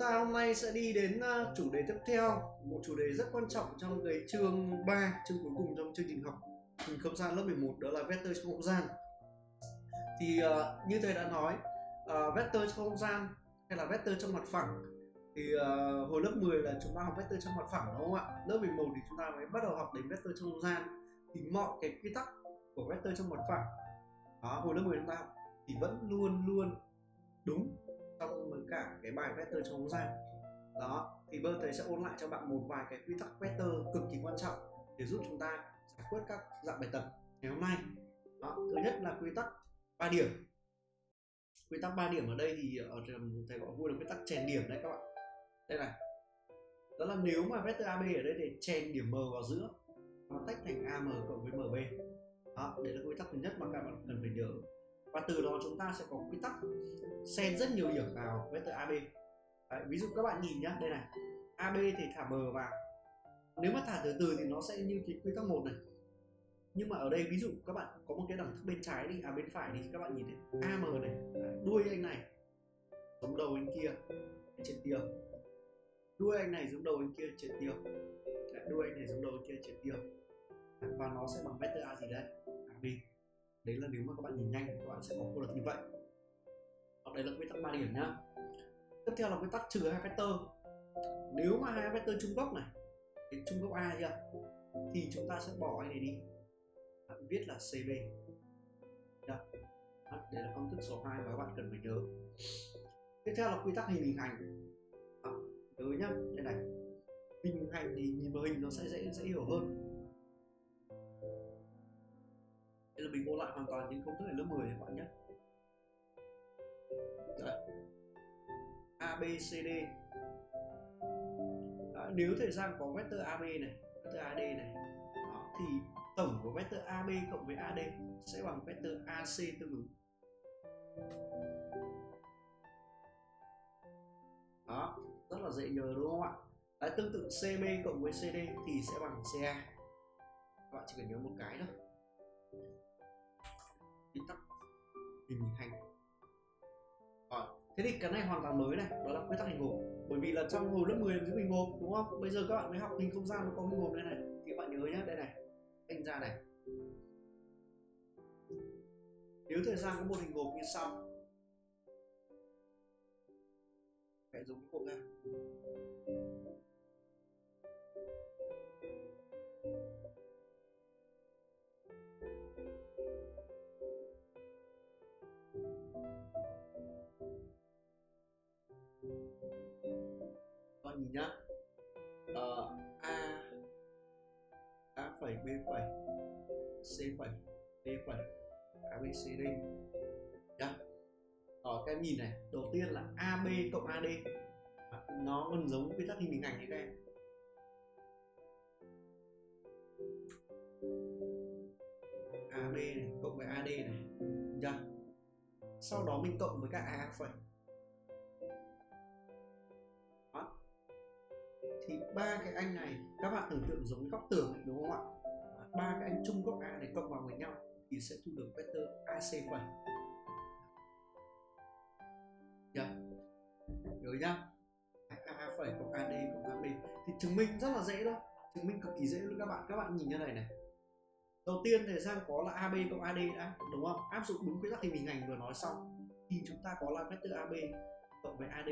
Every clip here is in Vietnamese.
ta hôm nay sẽ đi đến ờ, chủ đề tiếp theo một chủ đề rất quan trọng trong cái chương 3 chương cuối cùng trong chương trình học. Hình không gian lớp 11 đó là vector trong không gian. Thì uh, như thầy đã nói ờ, uh, vector trong không gian hay là vector trong mặt phẳng thì uh, hồi lớp 10 là chúng ta học vector trong mặt phẳng đúng không ạ? Lớp 11 thì chúng ta mới bắt đầu học đến vector trong không gian. Thì mọi cái quy tắc của vector trong mặt phẳng đó hồi lớp 10 chúng ta học thì vẫn luôn luôn đúng xong với cả cái bài vector trong không gian đó, thì bây thầy sẽ ôn lại cho bạn một vài cái quy tắc vector cực kỳ quan trọng để giúp chúng ta giải quyết các dạng bài tập ngày hôm nay. Đó. thứ nhất là quy tắc 3 điểm. Quy tắc 3 điểm ở đây thì ờ, ở thầy gọi vui là quy tắc chèn điểm đấy các bạn. Đây này. Đó là nếu mà vector AB ở đây để chèn điểm M vào giữa, nó tách thành AM cộng với MB đó, đấy là quy tắc thứ nhất mà các bạn cần phải nhớ và từ đó chúng ta sẽ có quy tắc xen rất nhiều điểm vào vector AB Đấy, ví dụ các bạn nhìn nhá đây này. AB thì thả bờ vào. Nếu mà thả từ từ thì nó sẽ như cái quy tắc một này. Nhưng mà ở đây ví dụ các bạn có một cái đẳng thức bên trái đi à bên phải thì các bạn nhìn thấy AM này Đấy, đuôi anh này giống đầu anh kia trên tiêu. Đuôi anh này giống đầu anh kia trên tiêu. Đuôi anh này giống đầu anh kia trên tiêu. Và nó sẽ bằng vector A gì đây AB đấy là nếu mà các bạn nhìn nhanh thì các bạn sẽ có cô được như vậy. Hoặc đấy là quy tắc 3 điểm nhá. Tiếp theo là quy tắc trừ hai vector nếu mà hai vector trung gốc này cái trung gốc A chưa? Thì chúng ta sẽ bỏ cái này đi. Bạn viết là CB Đó. đây là công thức số 2 mà các bạn cần phải nhớ. Tiếp theo là quy tắc hình hình hành Đó. nhớ nhá, đây này. Hình hành thì nhìn vào hình nó sẽ dễ dễ hiểu hơn. Thế là mình ôn lại hoàn toàn những công thức này lớp 10 các bạn nhé. Đấy. A B C D. Đó, nếu thời gian có vector AB này vector AD này Đó, thì tổng của vector AB cộng với AD sẽ bằng vector AC tương ứng. Đó rất là dễ nhớ đúng không ạ? Đấy, tương tự CB cộng với CD thì sẽ bằng CA các bạn chỉ cần nhớ một cái thôi quy tắc hình thành à, thế thì cái này hoàn toàn mới này đó là quy tắc hình hộp bởi vì là trong hồi lớp 10 là hình hộp đúng không? Bây giờ các bạn mới học hình không gian nó có hình hộp đây này. Thì các bạn nhớ nhé đây này. Anh ra này. Nếu thời gian có một hình hộp như sau. Hãy giống hộp ra con nhá? Ờ, a. A phẩy b phẩy c phẩy d phẩy a b c d. Nhá. Ở các em nhìn này đầu tiên là ab cộng ad à, nó gần giống quy tắc hình hình ảnh như các em. Ab này cộng với ad này. Nhá. Sau đó mình cộng với các a phẩy. Thì ba cái anh này các bạn tưởng tượng giống góc tường này, đúng không ạ? Ba cái anh chung góc A này cộng vào với nhau thì sẽ thu được vector AC phẩy nhớ nhớ nhá. A phẩy cộng AD cộng AB thì chứng minh rất là dễ thôi chứng minh cực kỳ dễ luôn các bạn. Các bạn nhìn như này này. Đầu tiên thì sang có là AB cộng AD đã đúng không? Áp dụng đúng quy tắc thì mình ngành vừa nói xong. Thì chúng ta có là vector AB cộng với AD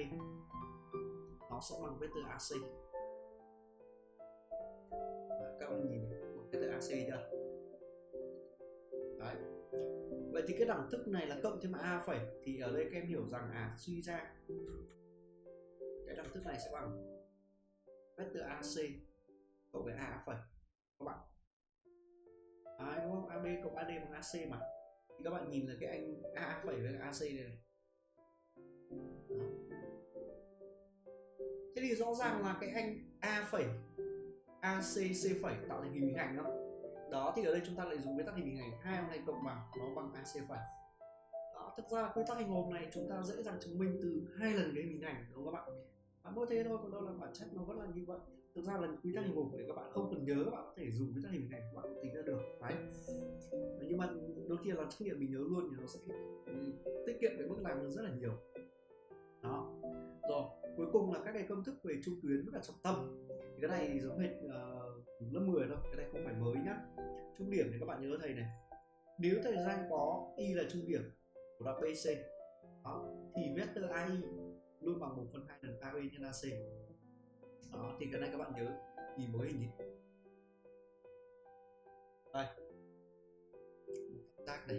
nó sẽ bằng vector AC các bạn nhìn một cái từ AC chưa đấy vậy thì cái đẳng thức này là cộng thêm a phẩy thì ở đây các em hiểu rằng à suy ra cái đẳng thức này sẽ bằng vector AC cộng với a phẩy các bạn Đấy, đúng không? AB cộng AD bằng AC mà thì các bạn nhìn là cái anh A phẩy với AC này, này. Đó. thế thì rõ ràng là cái anh A phẩy ACC phẩy tạo thành hình ảnh đó đó, thì ở đây chúng ta lại dùng quy tắc hình hình ảnh hai ông này cộng vào nó bằng AC phẩy đó, thực ra là quy tắc hình hộp này chúng ta dễ dàng chứng minh từ hai lần cái hình ảnh, đúng không các bạn? Bạn mỗi thế thôi, còn đâu là bản chất nó vẫn là như vậy. Thực ra là quy tắc hình hộp để các bạn không cần nhớ, các bạn có thể dùng quy tắc hình ảnh các bạn tính ra được, đấy. Nhưng mà đôi khi là trách nhiệm mình nhớ luôn thì nó sẽ tiết kiệm cái bước làm rất là nhiều đó. Rồi cuối cùng là các cái công thức về trung tuyến với cả trọng tâm. Thì cái này giống hệt uh, lớp 10 thôi cái này không phải mới nhá. Trung điểm thì các bạn nhớ thầy này. Nếu thầy gian có y là trung điểm của đoạn BC đó, thì vector AI luôn bằng 1 phần 2 lần AB nhân AC đó thì cái này các bạn nhớ nhìn mới hình gì đây. Tác này.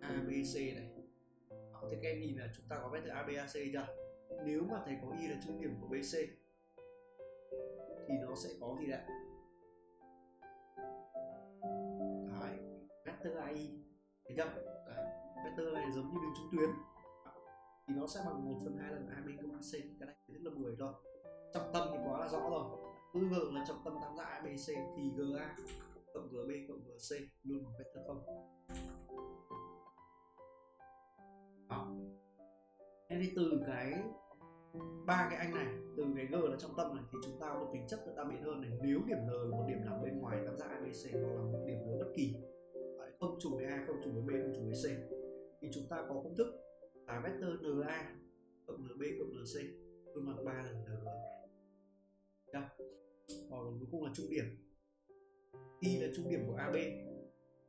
ABC này thì các em nhìn là chúng ta có vector ABAC chưa? Nếu mà thầy có y là trung điểm của BC thì nó sẽ có gì đấy? Đấy vector AI thấy chưa? Đấy, vector này giống như đường trung tuyến. Thì nó sẽ bằng 1 phần 2 lần AB cộng AC cái này rất là 10 thôi. Trọng tâm thì quá là rõ rồi. Cứ g là trọng tâm tam giác ABC thì GA cộng GB cộng GC luôn bằng vector không. Thế thì từ cái ba cái anh này, từ cái g là trong tâm này, thì chúng ta có một tính chất là ta biết hơn này. Nếu điểm n một điểm nằm bên ngoài tam giác abc hoặc là một điểm n bất kỳ không trùng với a, không trùng với b, không trùng với c, thì chúng ta có công thức là vector na cộng nb cộng nc luôn bằng ba lần n Được. còn cuối cùng là trung điểm. Y là trung điểm của ab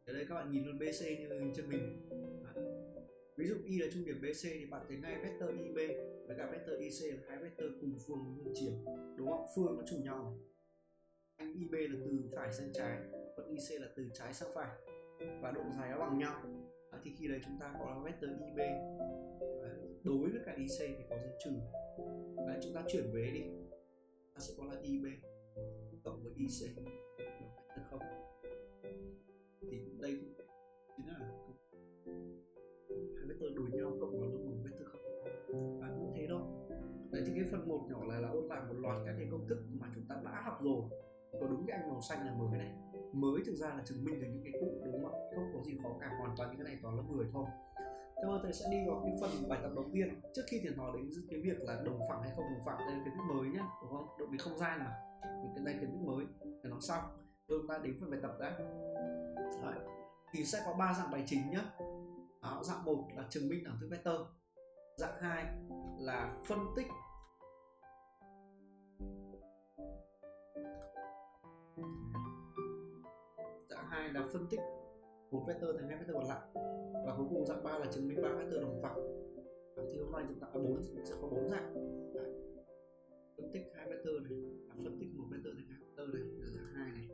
ở đây các bạn nhìn luôn bc như trên mình ví dụ y là trung điểm bc thì bạn thấy ngay vector ib với cả vector ic là hai vector cùng phương với ngược chiều đúng không? Phương nó trùng nhau anh ib là từ phải sang trái còn ic là từ trái sang phải. Và độ dài nó bằng nhau. À, thì khi đấy chúng ta có là vector ib đối với cả ic thì có dấu trừ. Đấy chúng ta chuyển về đi. Ta sẽ có là ib cộng với ic vector không? Thì đây chính là nhau cộng vào luôn một vector không và cũng thế thôi đấy thì cái phần một nhỏ này là ôn lại một loạt các cái công thức mà chúng ta đã học rồi. Có đúng cái anh màu xanh là mới này. Mới thực ra là chứng minh được những cái cũ đúng không ạ? Không có gì khó cả, hoàn toàn những cái này toàn lớp 10 thôi. Thế mà thầy sẽ đi vào cái phần bài tập đầu tiên. Trước khi thì nói đến cái việc là đồng phẳng hay không đồng phẳng đây là kiến thức mới nhá, đúng không? Độ về không gian mà. Những cái này kiến thức mới thì nó xong chúng ta đến phần bài tập đã. Đấy. thì sẽ có ba dạng bài chính nhá đó, dạng một là chứng minh đẳng thức vector dạng 2 là phân tích. Dạng 2 là phân tích một vector thành hai vector còn lại. Và cuối cùng dạng 3 là chứng minh ba vector đồng phẳng ờ, thì hôm nay chúng ta có bốn sẽ có bốn dạng. Đấy. phân tích hai vector này là phân tích một vector thành hai vector này là dạng hai này.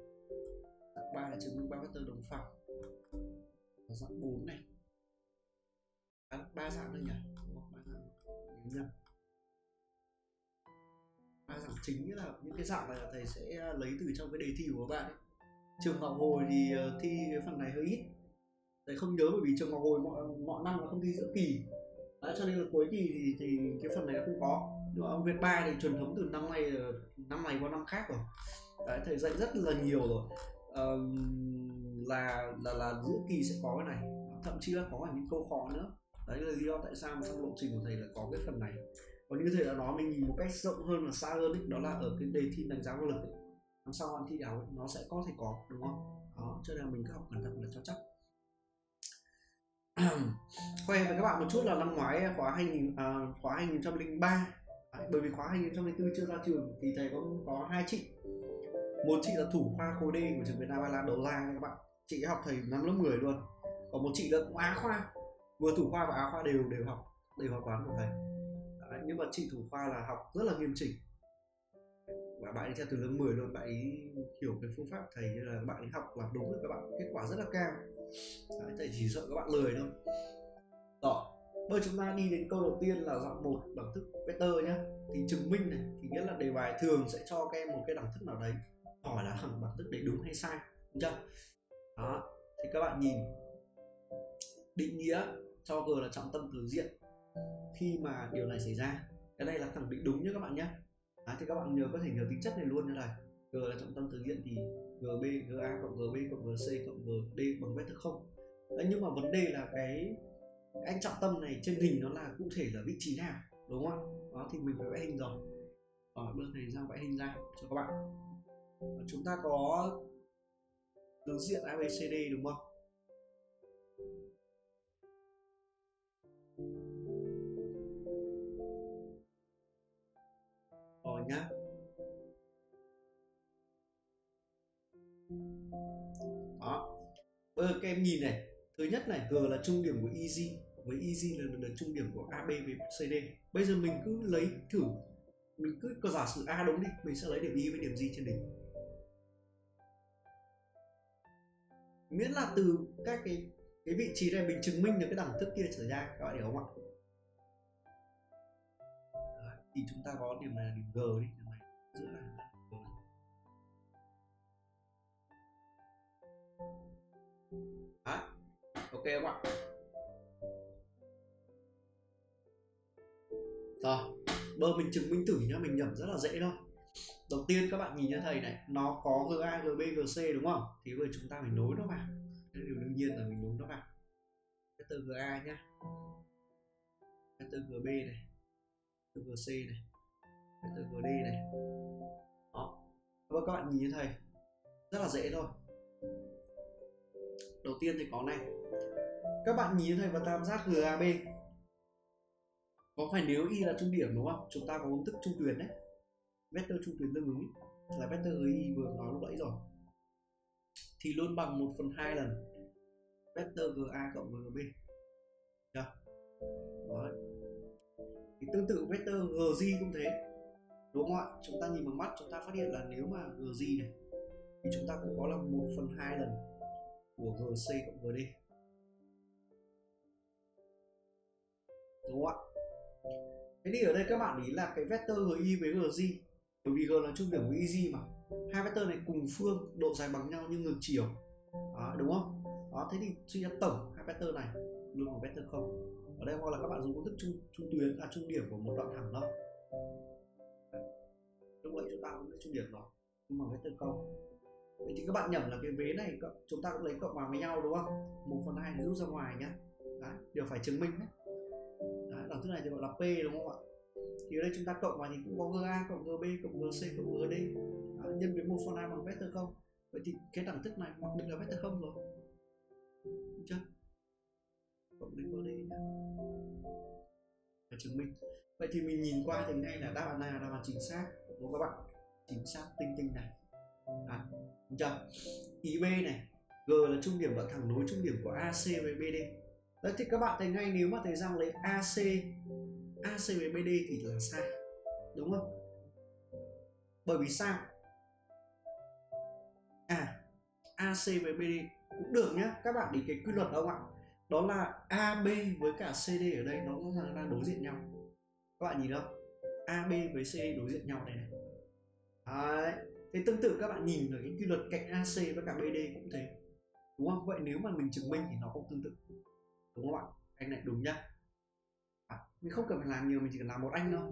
Dạng ba là chứng minh ba vector đồng phẳng và dạng 4 này à, ba dạng thôi nhỉ? Ba dạng nhớ nhầm. Ba dạng chính là những cái dạng này là thầy sẽ à, lấy từ trong cái đề thi của các bạn ấy. Trường ngọc hồi thì uh, thi cái phần này hơi ít. Thầy không nhớ bởi vì trường ngọc hồi mọi, mọi năm là không thi giữa kỳ. Đấy, cho nên là cuối kỳ thì, thì cái phần này không có. Nhưng mà Việt ba thì truyền thống từ năm nay năm này qua năm khác rồi. Đấy, thầy dạy rất là nhiều rồi. Uh, là là là giữa kỳ sẽ có cái này. Thậm chí là có cả những câu khó nữa đấy là lý do tại sao trong lộ trình của thầy là có cái phần này. Còn như thầy đã nói mình nhìn một cách rộng hơn và xa hơn ấy, đó là ở cái đề thi đánh giá năng lực ấy. làm sao ăn thi ảo ấy, nó sẽ có thể có đúng không? Đó cho nên mình cứ học cẩn thận là cho chắc. Khoe với các bạn một chút là năm ngoái khóa 2000 à, khóa 2003 Đấy, bởi vì khóa 2004 chưa ra trường thì thầy cũng có hai chị. Một chị là thủ khoa khối D của trường Việt Nam Ba Lan đầu la các bạn. Chị học thầy năm lớp 10 luôn. Còn một chị là cũng á khoa vừa thủ khoa và á khoa đều đều học đều học toán của thầy. Đấy, nhưng mà chị thủ khoa là học rất là nghiêm chỉnh. Và bạn ấy theo từ lớp 10 luôn bạn ấy hiểu cái phương pháp thầy như là bạn ấy học làm đúng với các bạn kết quả rất là cao. Đấy, thầy chỉ sợ các bạn lười thôi. Đó bây chúng ta đi đến câu đầu tiên là dạng một đẳng thức vector nhé thì chứng minh này thì nghĩa là đề bài thường sẽ cho các em một cái đẳng thức nào đấy hỏi là đẳng thức đấy đúng hay sai đúng chưa? Đó thì các bạn nhìn. Định nghĩa cho g là trọng tâm từ diện khi mà điều này xảy ra. Cái này là khẳng định đúng nhé các bạn nhé. À, thì các bạn nhớ có thể nhớ tính chất này luôn như này. G là trọng tâm từ diện thì gb ga cộng gb cộng gc cộng gd bằng vector không. Đấy, nhưng mà vấn đề là cái anh trọng tâm này trên hình nó là cụ thể là vị trí nào đúng không đó thì mình phải vẽ hình rồi. Ở bên này ra vẽ hình ra cho các bạn. Chúng ta có đường diện abcd đúng không? mình nhé đó. Bây giờ các em nhìn này thứ nhất này g là trung điểm của easy với easy là, là, trung điểm của ab với cd bây giờ mình cứ lấy thử mình cứ có giả sử a đúng đi mình sẽ lấy điểm y với điểm gì trên đỉnh. Miễn là từ các cái cái vị trí này mình chứng minh được cái đẳng thức kia trở ra các bạn hiểu không ạ? Thì chúng ta có điểm này là điểm g đi điểm này giữa là g. Đấy, ok không ạ? Rồi bơ mình chứng minh thử nhá mình nhẩm rất là dễ thôi. Đầu tiên các bạn nhìn cho thầy này nó có ga gb gc đúng không? Thì bây giờ chúng ta phải nối nó vào. Điều đương nhiên là mình nối nó vào. Vector ga nhá. Vector gb này vector này VTGD này. Đó và các bạn nhìn như thầy rất là dễ thôi. Đầu tiên thì có này các bạn nhìn thầy vào tam giác gab có phải nếu y là trung điểm đúng không? Chúng ta có công thức trung tuyến đấy. Vector trung tuyến tương ứng ý, là vector y vừa nói lúc nãy rồi. Thì luôn bằng 1 phần 2 lần vector ga cộng gb Được thì tương tự vector gz cũng thế. Đúng không ạ? Chúng ta nhìn bằng mắt chúng ta phát hiện là nếu mà gz này thì chúng ta cũng có là 1 phần 2 lần của gc cộng gd đúng không ạ? Thế thì ở đây các bạn ý là cái vector gi với gg bởi vì g là trung điểm của eg mà. Hai vector này cùng phương độ dài bằng nhau nhưng ngược chiều. Đó, đúng không? Đó thế thì suy ra tổng hai vector này luôn bằng vector không ở đây hoặc là các bạn dùng công thức trung trung tuyến là trung điểm của một đoạn thẳng đó, lúc vậy chúng ta cũng lấy trung điểm rồi nhưng bằng vector không vậy thì các bạn nhẩm là cái vế này chúng ta cũng lấy cộng vào với nhau đúng không? Một phần hai rút ra ngoài nhá. Đấy điều phải chứng minh đấy Đấy, đẳng thức này thì gọi là P đúng không ạ? Thì ở đây chúng ta cộng vào thì cũng có GA cộng GB cộng GC cộng GD Đấy, nhân với một phần hai bằng vector không? Vậy thì cái đẳng thức này mặc định là vector không rồi. Đúng chưa? Cộng đến GD nhá. Phải chứng minh. Vậy thì mình nhìn qua thì ngay là đáp án này là đáp án chính xác đúng không các bạn. Chính xác tinh tinh này. À, đúng chưa? Ý B này G là trung điểm đoạn thẳng nối trung điểm của AC với BD Đấy thì các bạn thấy ngay nếu mà thầy Giang lấy AC AC với BD thì là sai. Đúng không? Bởi vì sao? À AC với BD cũng được nhá. Các bạn để cái quy luật không ạ? Đó là AB với cả CD ở đây nó rõ ràng đang đối diện nhau. Các bạn nhìn không? AB với CD đối diện nhau đây này. Đấy. thế tương tự các bạn nhìn ở cái quy luật cạnh AC với cả BD cũng thế. Đúng không? Vậy nếu mà mình chứng minh thì nó cũng tương tự. Đúng không ạ? Anh này đúng nhá. À, mình không cần phải làm nhiều mình chỉ cần làm một anh thôi.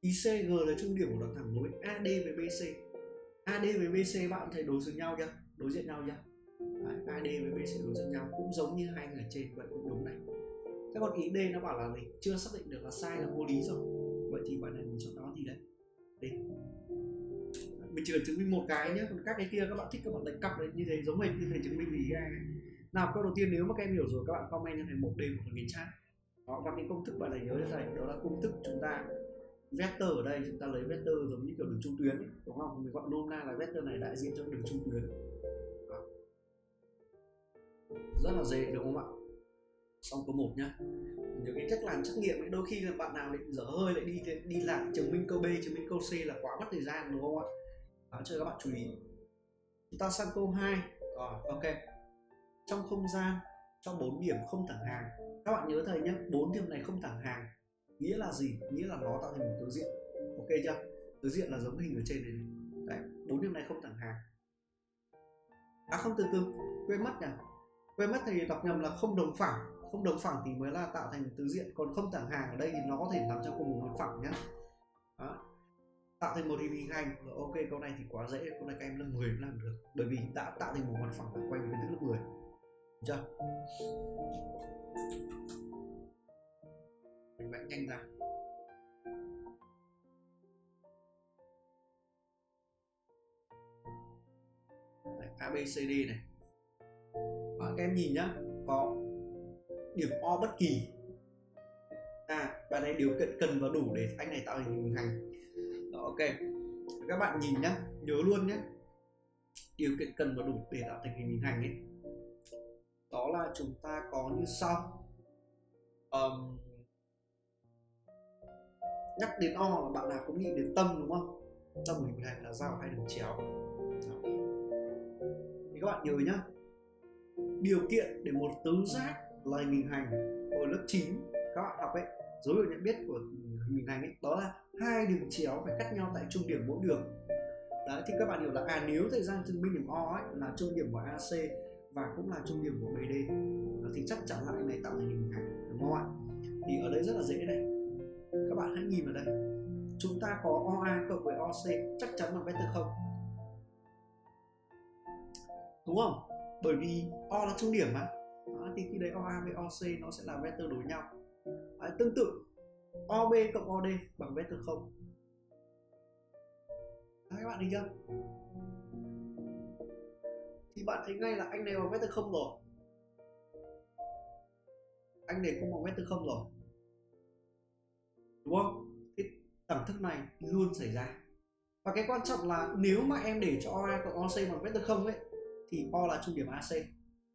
ICG là trung điểm của đoạn thẳng nối AD với BC AD với BC bạn thấy đối diện nhau chưa? Đối diện nhau chưa? Đấy, AD với B sẽ đối diện nhau cũng giống như hai người trên vậy cũng đúng này. Thế còn ý D nó bảo là gì? Chưa xác định được là sai là vô lý rồi. Vậy thì bạn này mình chọn nó gì đấy? D mình chỉ cần chứng minh một cái nhé còn các cái kia các bạn thích các bạn đánh cặp đấy như thế giống hệt như thế chứng minh vì ai nào câu đầu tiên nếu mà các em hiểu rồi các bạn comment cho thầy một D một phần nghìn chat. Đó và cái công thức bạn này nhớ cho thầy đó là công thức chúng ta vector ở đây chúng ta lấy vector giống như kiểu đường trung tuyến ấy, đúng không? Mình gọi nôm na là vector này đại diện cho đường trung tuyến rất là dễ đúng không ạ? Xong câu một nhá. Những cái cách làm trắc nghiệm ấy, đôi khi là bạn nào định dở hơi lại đi đi lại chứng minh câu b chứng minh câu c là quá mất thời gian đúng không ạ? Đó, cho các bạn chú ý. Chúng ta sang câu 2 rồi ok. Trong không gian cho bốn điểm không thẳng hàng. Các bạn nhớ thầy nhé bốn điểm này không thẳng hàng. Nghĩa là gì? Nghĩa là nó tạo thành một tứ diện. Ok chưa? Tứ diện là giống hình ở trên này đấy bốn điểm này không thẳng hàng. À không từ từ. Quên mất nhỉ? Quên mất thì đọc nhầm là không đồng phẳng. Không đồng phẳng thì mới là tạo thành tứ diện. Còn không thẳng hàng ở đây thì nó có thể nằm trong cùng một phẳng nhá. Đó. tạo thành một hình hành ok câu này thì quá dễ. Câu này các em lớp 10 làm được. Bởi vì đã tạo thành một mặt phẳng quanh với lớp 10 chưa? Mình vẽ nhanh ra. Đấy, ABCD này và các em nhìn nhá có điểm O bất kỳ. À bạn này điều kiện cần và đủ để anh này tạo hình hình hành Đó, ok. Các bạn nhìn nhá nhớ luôn nhé điều kiện cần và đủ để tạo thành hình hình hành ấy. Đó là chúng ta có như sau. Um, nhắc đến o là bạn nào cũng nghĩ đến tâm đúng không? Tâm hình hành là dao hai đường chéo. Thì các bạn nhớ nhá điều kiện để một tứ giác là hình bình hành hồi lớp 9 các bạn học ấy, dấu hiệu nhận biết của hình bình hành ấy, đó là hai đường chéo phải cắt nhau tại trung điểm mỗi đường. Đấy, thì các bạn hiểu là à nếu thời gian chứng minh điểm o ấy là trung điểm của ac và cũng là trung điểm của bd thì chắc chắn là anh này tạo thành hình hành đúng không ạ? Thì ở đây rất là dễ này các bạn hãy nhìn vào đây. Chúng ta có oa cộng với oc chắc chắn là vector không? Đúng không? Bởi vì o là trung điểm mà. Đó, thì khi đấy oa với oc nó sẽ là vector đối nhau. À, tương tự ob cộng od bằng vector không. À, các bạn thấy chưa? Thì bạn thấy ngay là anh này bằng vector không rồi. Anh này cũng bằng vector không rồi. Đúng không? Cái đẳng thức này luôn xảy ra. Và cái quan trọng là nếu mà em để cho OA cộng OC bằng vector không ấy thì O là trung điểm AC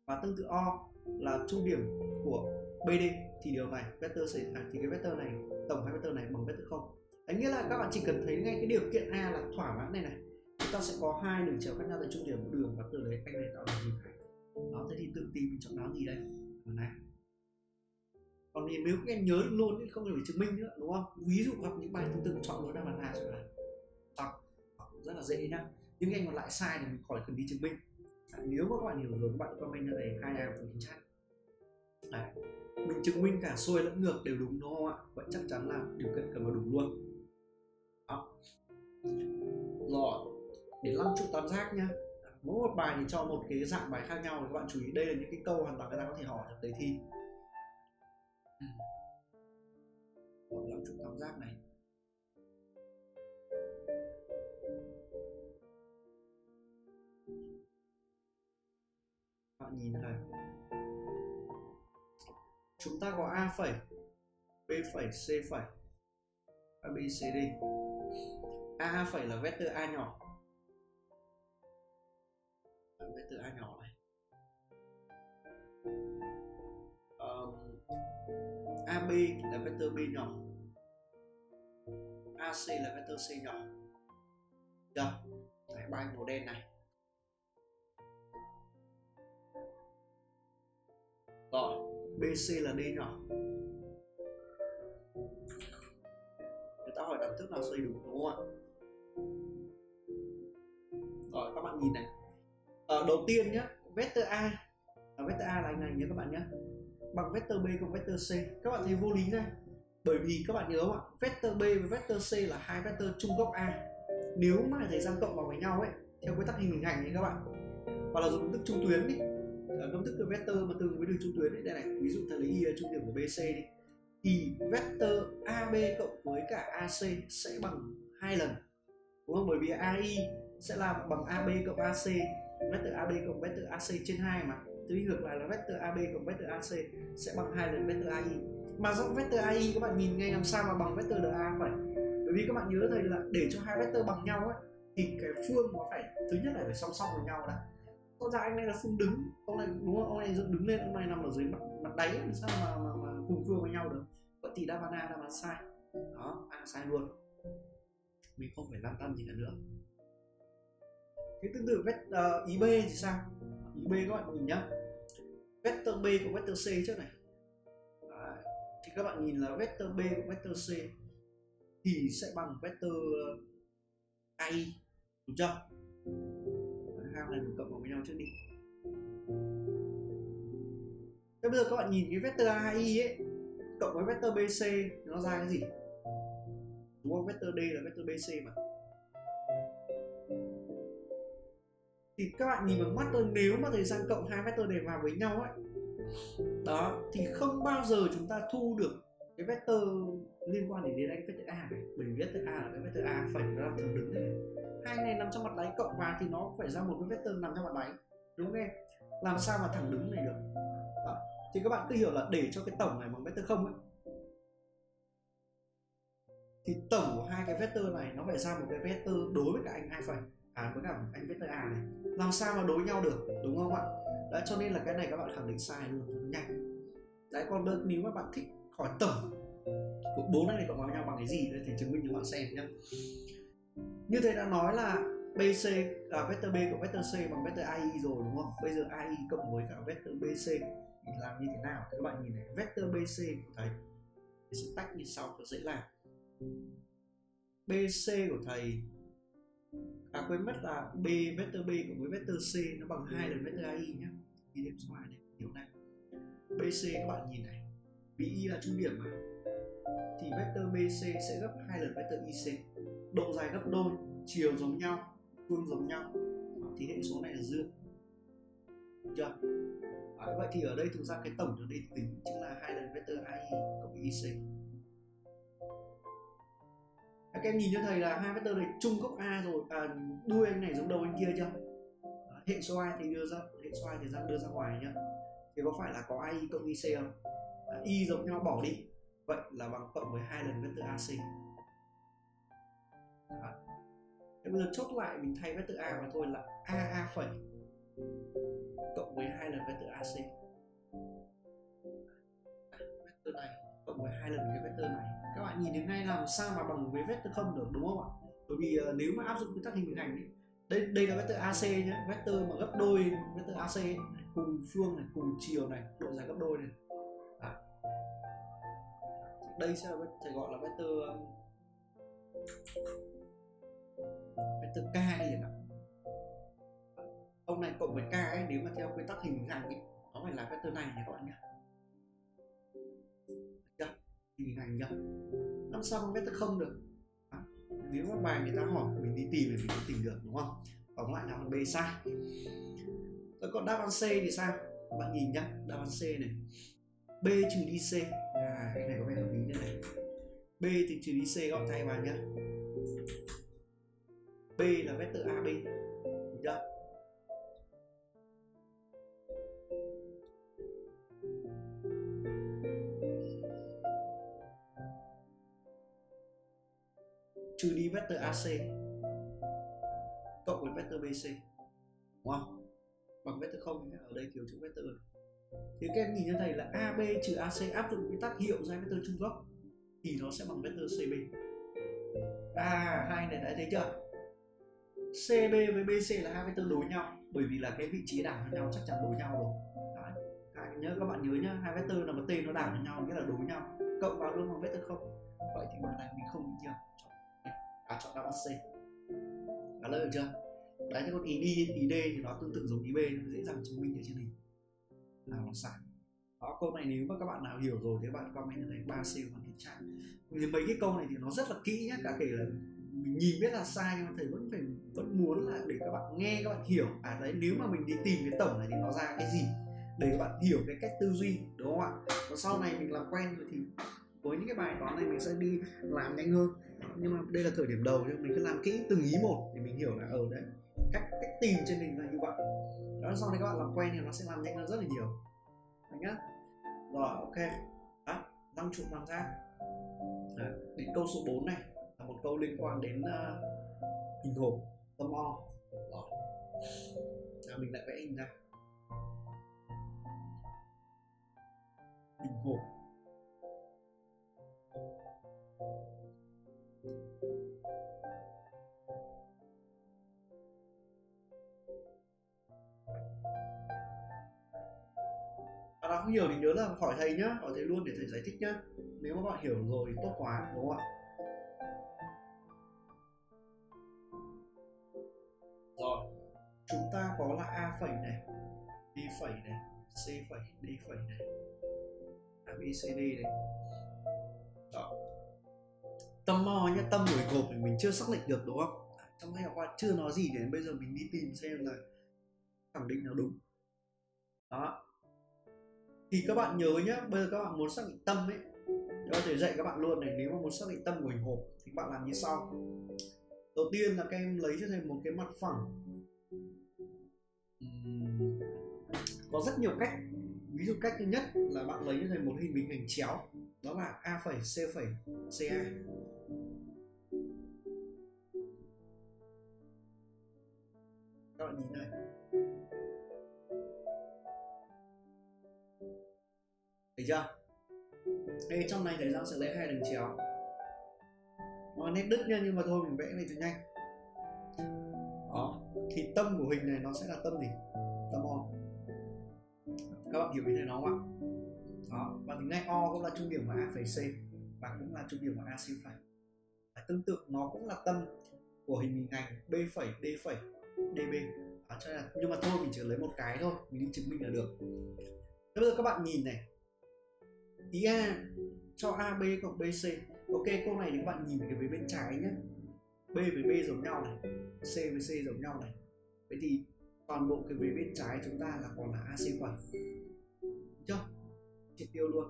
và tương tự O là trung điểm của BD thì điều này vector xảy ra à, thì cái vector này, tổng hai vector này bằng vector không? Đấy, nghĩa là các bạn chỉ cần thấy ngay cái điều kiện A là thỏa mãn này này, chúng ta sẽ có hai đường chéo khác nhau tại trung điểm một đường và từ đấy, anh này tạo được hình thành đó, thế thì tự tìm mình chọn nó gì đây? Còn này. Còn thì nếu các em nhớ được luôn thì không cần phải chứng minh nữa, đúng không? Ví dụ gặp những bài tương tự chọn luôn đáp án A chẳng hạn. Hoặc rất là dễ nhá. Nhưng anh còn lại sai thì mình khỏi cần đi chứng minh. Dạ, nếu mà các bạn hiểu rồi các bạn comment cho thấy hai em cũng chính xác Đấy. mình chứng minh cả xuôi lẫn ngược đều đúng đúng không ạ? Vậy chắc chắn là điều kiện cần vào đúng luôn. Đó. rồi để làm trụ tam giác nhá. Dạ, mỗi một bài thì cho một cái dạng bài khác nhau các bạn chú ý đây là những cái câu hoàn toàn các bạn có thể hỏi được đề thi. Ừ. Rồi, lăng trụ tam giác này. Bạn nhìn là chúng ta có a phẩy b phẩy c phẩy a b c d. A phẩy là vector a nhỏ. Vector a nhỏ này. Um, ab là vector b nhỏ. Ac là vector c nhỏ. Được. Đấy, ba màu đen này. Rồi bc là d nhỏ. Người ta hỏi đẳng thức nào xây đủ, đúng không ạ? Rồi, các bạn nhìn này. Ở đầu tiên nhé vector a. Ở vector a là anh này nhé các bạn nhé. Bằng vector b cộng vector c. Các bạn thấy vô lý này bởi vì các bạn nhớ không ạ? Vector b và vector c là hai vector chung gốc a. Nếu mà thời gian cộng vào với nhau ấy, theo quy tắc hình hình hành ấy các bạn, hoặc là dùng công thức trung tuyến đi Ờ, công thức của vector mà tương với đường trung tuyến ấy, đây này, ví dụ thầy lấy y là trung điểm của bc đi. Thì vector ab cộng với cả ac sẽ bằng hai lần, đúng không? Bởi vì ai sẽ là bằng ab cộng ac, vector ab cộng vector ac trên 2 mà. Thế ngược lại là vector ab cộng vector ac sẽ bằng hai lần vector ai. Mà do vector ai, các bạn nhìn ngay làm sao mà bằng vector da phải bởi vì các bạn nhớ thầy là để cho hai vector bằng nhau ấy thì cái phương nó phải, thứ nhất là phải song song với nhau đã rõ ràng anh này là phương đứng. Ông này đúng không? Ông này dựng đứng lên ông này nằm ở dưới mặt, mặt đáy làm sao mà, mà, mà cùng phương với nhau được? Vậy thì đáp án a đáp án sai. Đó a sai luôn. Mình không phải lăn tăn gì cả nữa. Thế tương tự vector uh, ý b thì sao? Ý b các bạn nhìn nhá. Vector b của vector c trước này. Đấy. thì các bạn nhìn là vector b của vector c thì sẽ bằng vector ai đúng chưa hai này cộng vào với nhau trước đi. Thế bây giờ các bạn nhìn cái vector ai ấy, cộng với vector bc nó ra cái gì? Đúng không? Vector d là vector bc mà. Thì các bạn nhìn bằng mắt tôi, nếu mà thời gian cộng hai vector này vào với nhau ấy, đó, thì không bao giờ chúng ta thu được cái vector liên quan đến anh vector a này mình viết vector a là cái vector a phải nó làm thẳng đứng này hai này nằm trong mặt đáy cộng vào thì nó phải ra một cái vector nằm trong mặt đáy đúng không em? Làm sao mà thẳng đứng này được? À, thì các bạn cứ hiểu là để cho cái tổng này bằng vector không ấy thì tổng của hai cái vector này nó phải ra một cái vector đối với cả anh hai phẩy à với cả anh vector a này. Làm sao mà đối nhau được đúng không ạ? Đã cho nên là cái này các bạn khẳng định sai luôn cho nó nhanh. Đấy còn đơn nếu mà bạn thích hỏi tổng của bốn này cộng vào nhau bằng cái gì để thì chứng minh cho bạn xem nhé như thầy đã nói là BC là vector B cộng vector C bằng vector AI rồi đúng không? Bây giờ AI cộng với cả vector BC thì làm như thế nào? Thì các bạn nhìn này, vector BC của thầy thì sẽ tách như sau thật dễ làm. BC của thầy à quên mất là B vector B cộng với vector C nó bằng hai lần vector AI nhé. Ghi thêm số 2 này, hiểu này. BC các bạn nhìn này, vì Y là trung điểm mà. Thì vector BC sẽ gấp hai lần vector IC độ dài gấp đôi chiều giống nhau phương giống nhau. Thì hệ số này là dương. Được chưa? À, vậy thì ở đây thực ra cái tổng ở đây tính chính là hai lần vector AI cộng IC các em nhìn cho thầy là hai vector này chung gốc A rồi. À, đuôi anh này giống đầu anh kia chưa? À, hệ số A thì đưa ra hệ số A thì ra đưa ra ngoài nhá. Thì có phải là có AI cộng IC không? À, Y giống nhau bỏ đi. Vậy là bằng cộng với hai lần vector AC Đó. Thế bây giờ chốt lại mình thay vector A vào thôi là a a phẩy cộng với hai lần vector AC vector này cộng với hai lần cái vector này. Các bạn nhìn đến ngay làm sao mà bằng với vector không được đúng không ạ? Bởi vì uh, nếu mà áp dụng quy tắc hình thành ấy, đây đây là vector AC nhé vector mà gấp đôi vector AC ấy, cùng phương này cùng chiều này độ dài gấp đôi này đây sẽ là thầy gọi là vector um, vector k gì đó. Ông này cộng với k ấy nếu mà theo quy tắc hình dạng ấy nó phải là vector này các bạn nhá. chưa? Hình ảnh nhá làm sao bằng vector không được? À, nếu mà bài người ta hỏi mình đi tìm thì mình mới tìm được đúng không? Tóm lại là án b sai? Rồi còn đáp án c thì sao? Bạn nhìn nhá đáp án c này b trừ đi c. À cái này có vẻ hợp lý đây này b thì trừ đi c gọi thay vào nhá. B là vector ab được chưa? Trừ đi vector AC cộng với vector BC đúng không? Bằng vector không ở đây thiếu chữ vector thì các em nhìn cho thầy là AB trừ AC áp dụng quy tắc hiệu ra vector trung gốc thì nó sẽ bằng vector CB. À, hai này đã thấy chưa? CB với BC là hai vector đối nhau bởi vì là cái vị trí đảo với nhau chắc chắn đối nhau rồi. Đấy. À, nhớ các bạn nhớ nhá, hai vector là một tên nó đảo với nhau nghĩa là đối nhau. Cộng vào luôn bằng vector không. Vậy thì bạn này mình không bị nhiều à chọn đáp án C trả lời được chưa đấy chứ còn ý D ý D thì nó tương tự giống ý B dễ dàng chứng minh ở trên hình nào nó sai đó câu này nếu mà các bạn nào hiểu rồi thì các bạn comment đây ba C hoàn thiện trạng thì mấy cái câu này thì nó rất là kỹ nhé cả kể là mình nhìn biết là sai nhưng mà thầy vẫn phải vẫn muốn là để các bạn nghe các bạn hiểu. À đấy nếu mà mình đi tìm cái tổng này thì nó ra cái gì? Để các bạn hiểu cái cách tư duy đúng không ạ? Và sau này mình làm quen rồi thì với những cái bài toán này mình sẽ đi làm nhanh hơn. Nhưng mà đây là thời điểm đầu nhưng mình cứ làm kỹ từng ý một để mình hiểu là ở đấy cách tìm trên mình là như vậy đó sau này các bạn làm quen thì nó sẽ làm nhanh hơn rất là nhiều. Đấy nhá. Rồi ok. Đó năm chục làm ra à, đến câu số 4 này là một câu liên quan đến uh, hình hộp tâm o. Rồi. À, mình lại vẽ hình ra. Hình hộp không hiểu thì nhớ là hỏi thầy nhá hỏi thầy luôn để thầy giải thích nhá. Nếu mà bạn hiểu rồi thì tốt quá, đúng không ạ? Rồi, chúng ta có là a phẩy này, b phẩy này, c phẩy, d phẩy này. A b, c, d này. Đó tâm mò nhá, tâm nổi cột thì mình chưa xác định được, đúng không? À, trong sách học khoa chưa nói gì đến, bây giờ mình đi tìm xem là khẳng định nào đúng. Đó thì các bạn nhớ nhé bây giờ các bạn muốn xác định tâm ấy có thể dạy các bạn luôn này, nếu mà muốn xác định tâm của hình hộp thì các bạn làm như sau. Đầu tiên là các em lấy cho thầy một cái mặt phẳng. Có rất nhiều cách. Ví dụ cách thứ nhất là bạn lấy cho thầy một hình bình hành chéo, đó là a phẩy, c phẩy ca các bạn nhìn này. Thấy chưa? Đây trong này thấy rõ sẽ lấy hai đường chéo. Nó nét đứt nha nhưng mà thôi mình vẽ này cho nhanh. Đó thì tâm của hình này nó sẽ là tâm gì? Tâm o. Các bạn hiểu ý này nó không ạ? Đó và tính này o cũng là trung điểm của a phẩy c và cũng là trung điểm của ac phẩy. Tương tự nó cũng là tâm của hình hình ảnh b phẩy d phẩy db đó, cho là nhưng mà thôi mình chỉ lấy một cái thôi mình đi chứng minh là được. Thế bây giờ các bạn nhìn này ý a, cho ab cộng bc ok, câu này thì các bạn nhìn cái với bên trái nhé b với b giống nhau này, c với c giống nhau này. Vậy thì toàn bộ cái vế bên trái chúng ta là còn là ac phẩy chưa? Triệt tiêu luôn.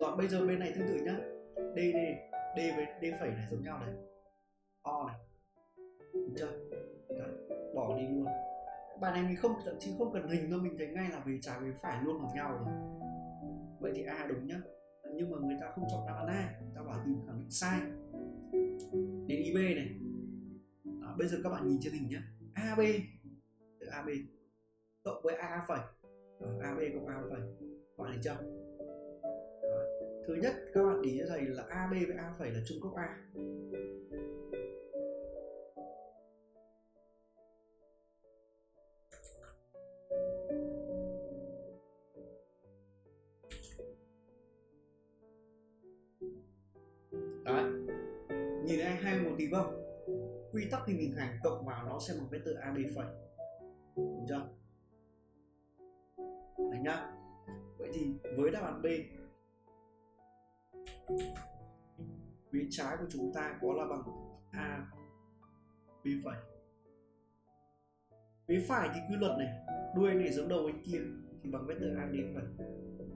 Rồi bây giờ bên này tương tự nhá. D d d với d phẩy này giống nhau này. O này. Đúng chưa? Đó. bỏ đi luôn. Bài này mình không, thậm chí không cần hình đâu, mình thấy ngay là về trái với phải luôn bằng nhau rồi vậy thì a đúng nhá. Nhưng mà người ta không chọn đáp án a người ta bảo tìm khẳng định sai. Đến ib này. À, bây giờ các bạn nhìn trên hình nhé ab từ ab cộng với a phẩy. À, ab cộng a phẩy. Bạn thấy chưa? Thứ nhất các bạn ý cho thầy là ab với a phẩy là trung góc a. hai không? Quy tắc thì mình hành cộng vào nó sẽ bằng vector ab phẩy. Được chưa? Đấy nhá. Vậy thì với đáp án b phía trái của chúng ta có là bằng a, b, phẩy. Phía phải thì quy luật này, đuôi này giống đầu bên kia thì bằng vector ad phẩy.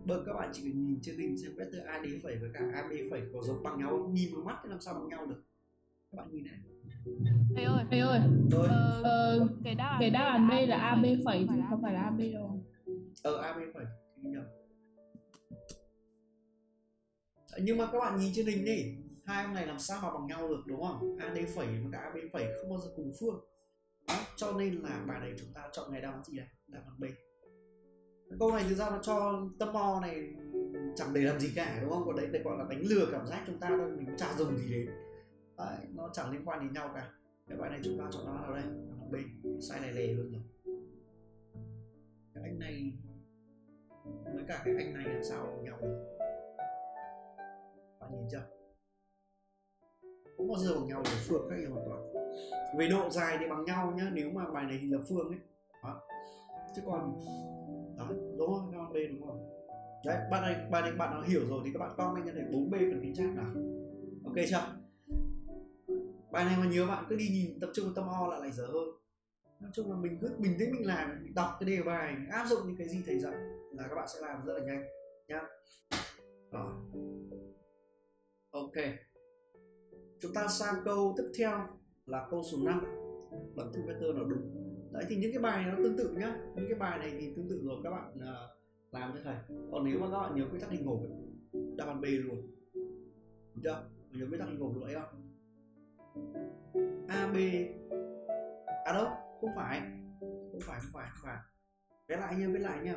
Bởi các bạn chỉ cần nhìn trên hình xem vector ad phẩy với cả ab phẩy có giống bằng nhau không? Nhìn vào mắt thì làm sao bằng nhau được? Các bạn nhìn này. Thầy ơi, Thầy ơi, rồi. Ờ, ờ, cái đáp án cái đáp án B là AB phẩy chứ không phải là AB đâu. ở ab phẩy nhầm Đấy, nhưng mà các bạn nhìn trên hình đi. Hai ông này làm sao mà bằng nhau được đúng không? Ad phẩy và cả ab phẩy không bao giờ cùng phương. Đó, cho nên là bài này chúng ta chọn ngày đáp án gì đây? Đáp án b. Câu này thực ra nó cho tâm mo này chẳng để làm gì cả đúng không? Còn đấy để gọi là đánh lừa cảm giác chúng ta thôi mình chả dùng gì đến đấy, nó chẳng liên quan đến nhau cả. Cái bài này chúng ta chọn nó nào đây đáp b sai này lề luôn rồi. Cái anh này với cả cái anh này làm sao nhau được? Bạn nhìn chưa? Cũng có giờ bằng nhau để phương khác nhau hoàn toàn. Về độ dài thì bằng nhau nhá nếu mà bài này hình lập phương ấy. Đó. chứ còn đó đúng không các bạn b đúng không đấy bạn này bài này bạn nào hiểu rồi thì các bạn comment cho thầy 4 b phần kính chat nào. Ok chưa? Bài này mà nhiều bạn cứ đi nhìn tập trung vào tâm o là lại dở hơn. Nói chung là mình cứ bình tĩnh mình làm mình đọc cái đề bài mình áp dụng những cái gì thầy dạy là các bạn sẽ làm rất là nhanh nhá. Đó ok. Chúng ta sang câu tiếp theo là câu số 5 luận thư vector là đúng? Đấy thì những cái bài này nó tương tự nhá. Những cái bài này thì tương tự rồi các bạn uh, làm cho thầy. Còn nếu mà các bạn nhớ quy tắc hình hộp đáp án b luôn. Được chưa? Nhớ quy tắc hình hộp luôn đấy không? Ab à đâu, không phải. Không phải không phải không phải. Vẽ lại nha, vẽ lại nha.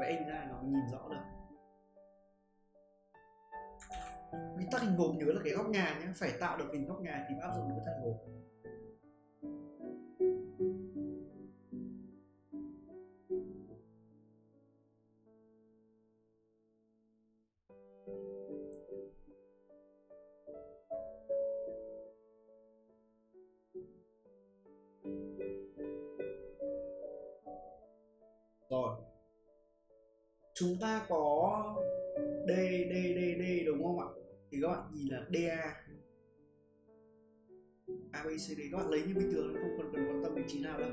Vẽ hình ra nó nhìn rõ được. Quy tắc hình hộp nhớ là cái góc nhà nhé phải tạo được hình góc nhà thì áp dụng được quy tắc hình hộp rồi. Chúng ta có D D D D đúng không ạ? Thì các bạn nhìn là DA ABCD các bạn lấy như bình thường, không cần cần quan tâm vị trí nào đâu.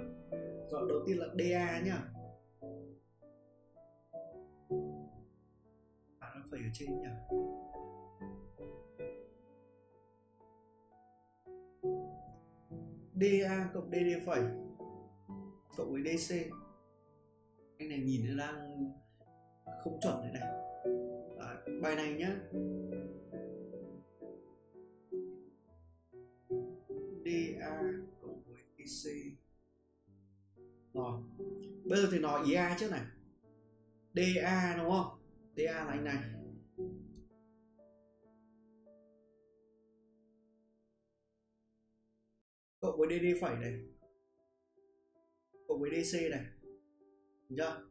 Rồi, đầu tiên là DA nhá. Bạn nó phải ở trên nhỉ? DA cộng DD phẩy cộng với DC anh này nhìn nó đang không chuẩn thế này. Đấy, bài này nhá. DA cộng với EC rồi bây giờ thì nói IA trước này. DA đúng không? DA là anh này. Cộng với DD phẩy này. Cộng với DC này chưa?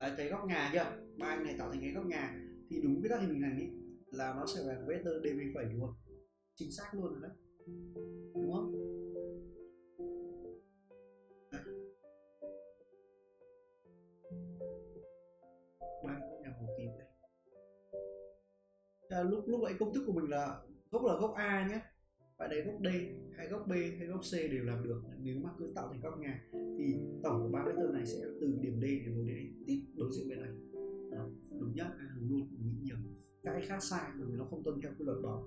Đấy, thấy góc nhà chưa? Ba anh này tạo thành cái góc nhà. Thì đúng với các hình này ảnh ấy là nó sẽ là vector DV phẩy đúng không chính xác luôn rồi đấy. Đúng không? Đấy. ba góc nhà màu tím à, lúc lúc nãy công thức của mình là góc là góc A nhé phải đấy góc D hay góc B hay góc C đều làm được. Nếu mà cứ tạo thành góc nhà thì tổng của ba vector này sẽ từ điểm D để nối đến tít đối diện bên này. Đó, đúng nhá hay đúng luôn mình nghĩ cái khác sai bởi vì nó không tuân theo quy luật đó.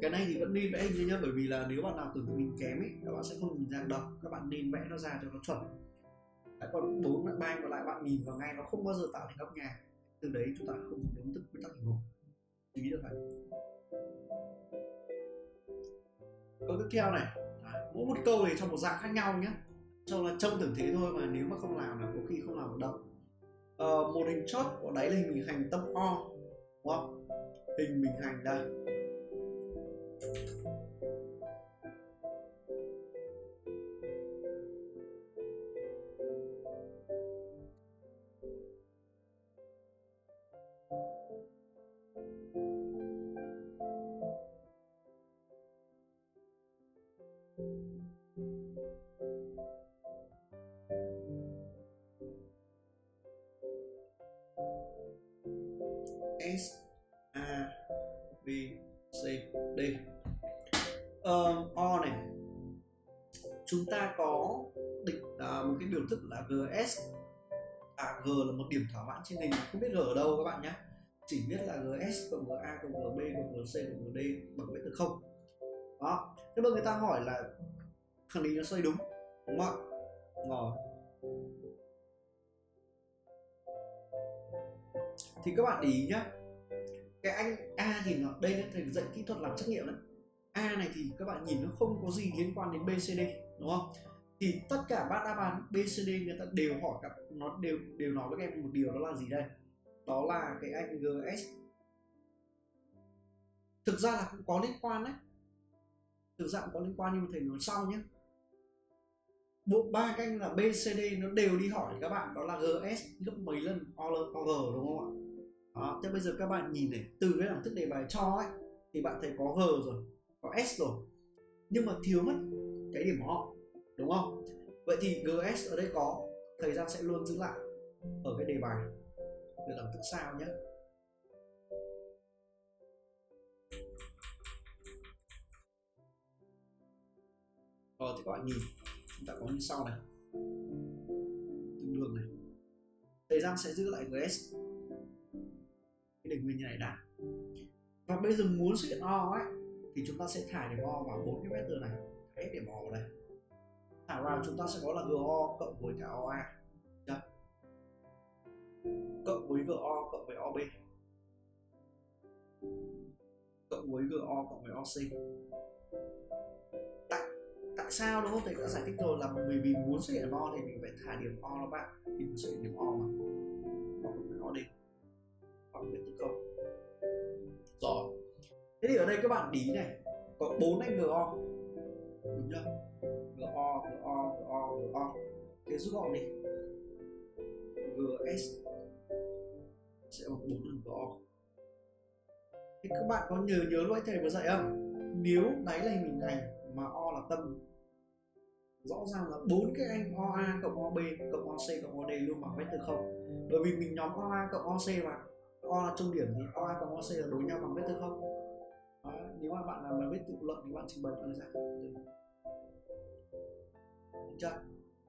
Cái này thì vẫn nên vẽ hình nhá bởi vì là nếu bạn nào tưởng tượng mình kém ấy các bạn sẽ không nhìn ra đọc các bạn nên vẽ nó ra cho nó chuẩn. Đấy, còn bốn bạn bay còn lại bạn nhìn vào ngay nó không bao giờ tạo thành góc nhà. Từ đấy chúng ta không dùng đúng tức quy tắc hình hộp chú ý được phải câu tiếp theo này. Đấy, mỗi một câu này trong một dạng khác nhau nhé. Cho là trông tưởng thế thôi mà nếu mà không làm là có khi không làm được đâu. Ờ, một hình chót có đáy là hình bình hành tâm o đúng không? Hình bình hành đây. Đây uh, ờ, O này chúng ta có định uh, một cái biểu thức là GS à G là một điểm thỏa mãn trên hình không biết G ở đâu các bạn nhé. Chỉ biết là GS cộng GA cộng GB cộng GC cộng GD bằng vectор không. Đó. Thế mà người ta hỏi là khẳng định nó xoay đúng đúng không ạ? Rồi. Thì các bạn để ý nhé cái anh A thì nó, đây thầy dạy kỹ thuật làm trắc nghiệm đấy. A này thì các bạn nhìn nó không có gì liên quan đến BCD đúng không? Thì tất cả ba đáp án BCD người ta đều hỏi các, nó đều đều nói với các em một điều đó là gì đây? Đó là cái anh GS thực ra là cũng có liên quan đấy. Thực ra cũng có liên quan nhưng mà thầy nói sau nhé. Bộ ba canh là BCD nó đều đi hỏi các bạn đó là GS gấp mấy lần OR đúng không ạ? Đó, thế bây giờ các bạn nhìn này từ cái đẳng thức đề bài cho ấy thì bạn thấy có G rồi có S rồi. Nhưng mà thiếu mất cái điểm họ đúng không? Vậy thì GS ở đây có thời gian sẽ luôn giữ lại ở cái đề bài từ đẳng thức sao nhé. Rồi thì các bạn nhìn chúng ta có như sau này. Tương đương này. Thời gian sẽ giữ lại GS cái định nguyên như này đã. Và bây giờ muốn xuất hiện O ấy, thì chúng ta sẽ thải điểm O vào bốn cái vector này. Cái điểm O vào đây. Thả vào, chúng ta sẽ có là GO cộng với cả OA Được. cộng với GO cộng với OB cộng với GO cộng với OC tại tại sao đúng không? Thầy đã giải thích rồi là bởi vì muốn xuất hiện O thì mình phải thả điểm O đó bạn. Thì mình xuất hiện điểm O mà. Cộng với OD hoặc biết từ không rồi. Thế thì ở đây các bạn đí này, có bốn anh GO đúng chưa? GO GO GO GO thế rút gọn đi. GS sẽ bằng bốn lần GO thế các bạn có nhớ nhớ lỗi thầy vừa dạy không? Nếu đáy là hình hình mà O là tâm, rõ ràng là bốn cái anh OA cộng OB cộng OC cộng OD luôn bằng vector không. Bởi vì mình nhóm OA cộng OC mà. O là trung điểm thì OA và OC là đối nhau bằng vector không? Đó, nếu mà bạn làm bài viết tự luận thì bạn trình bày nó ra. Được chưa?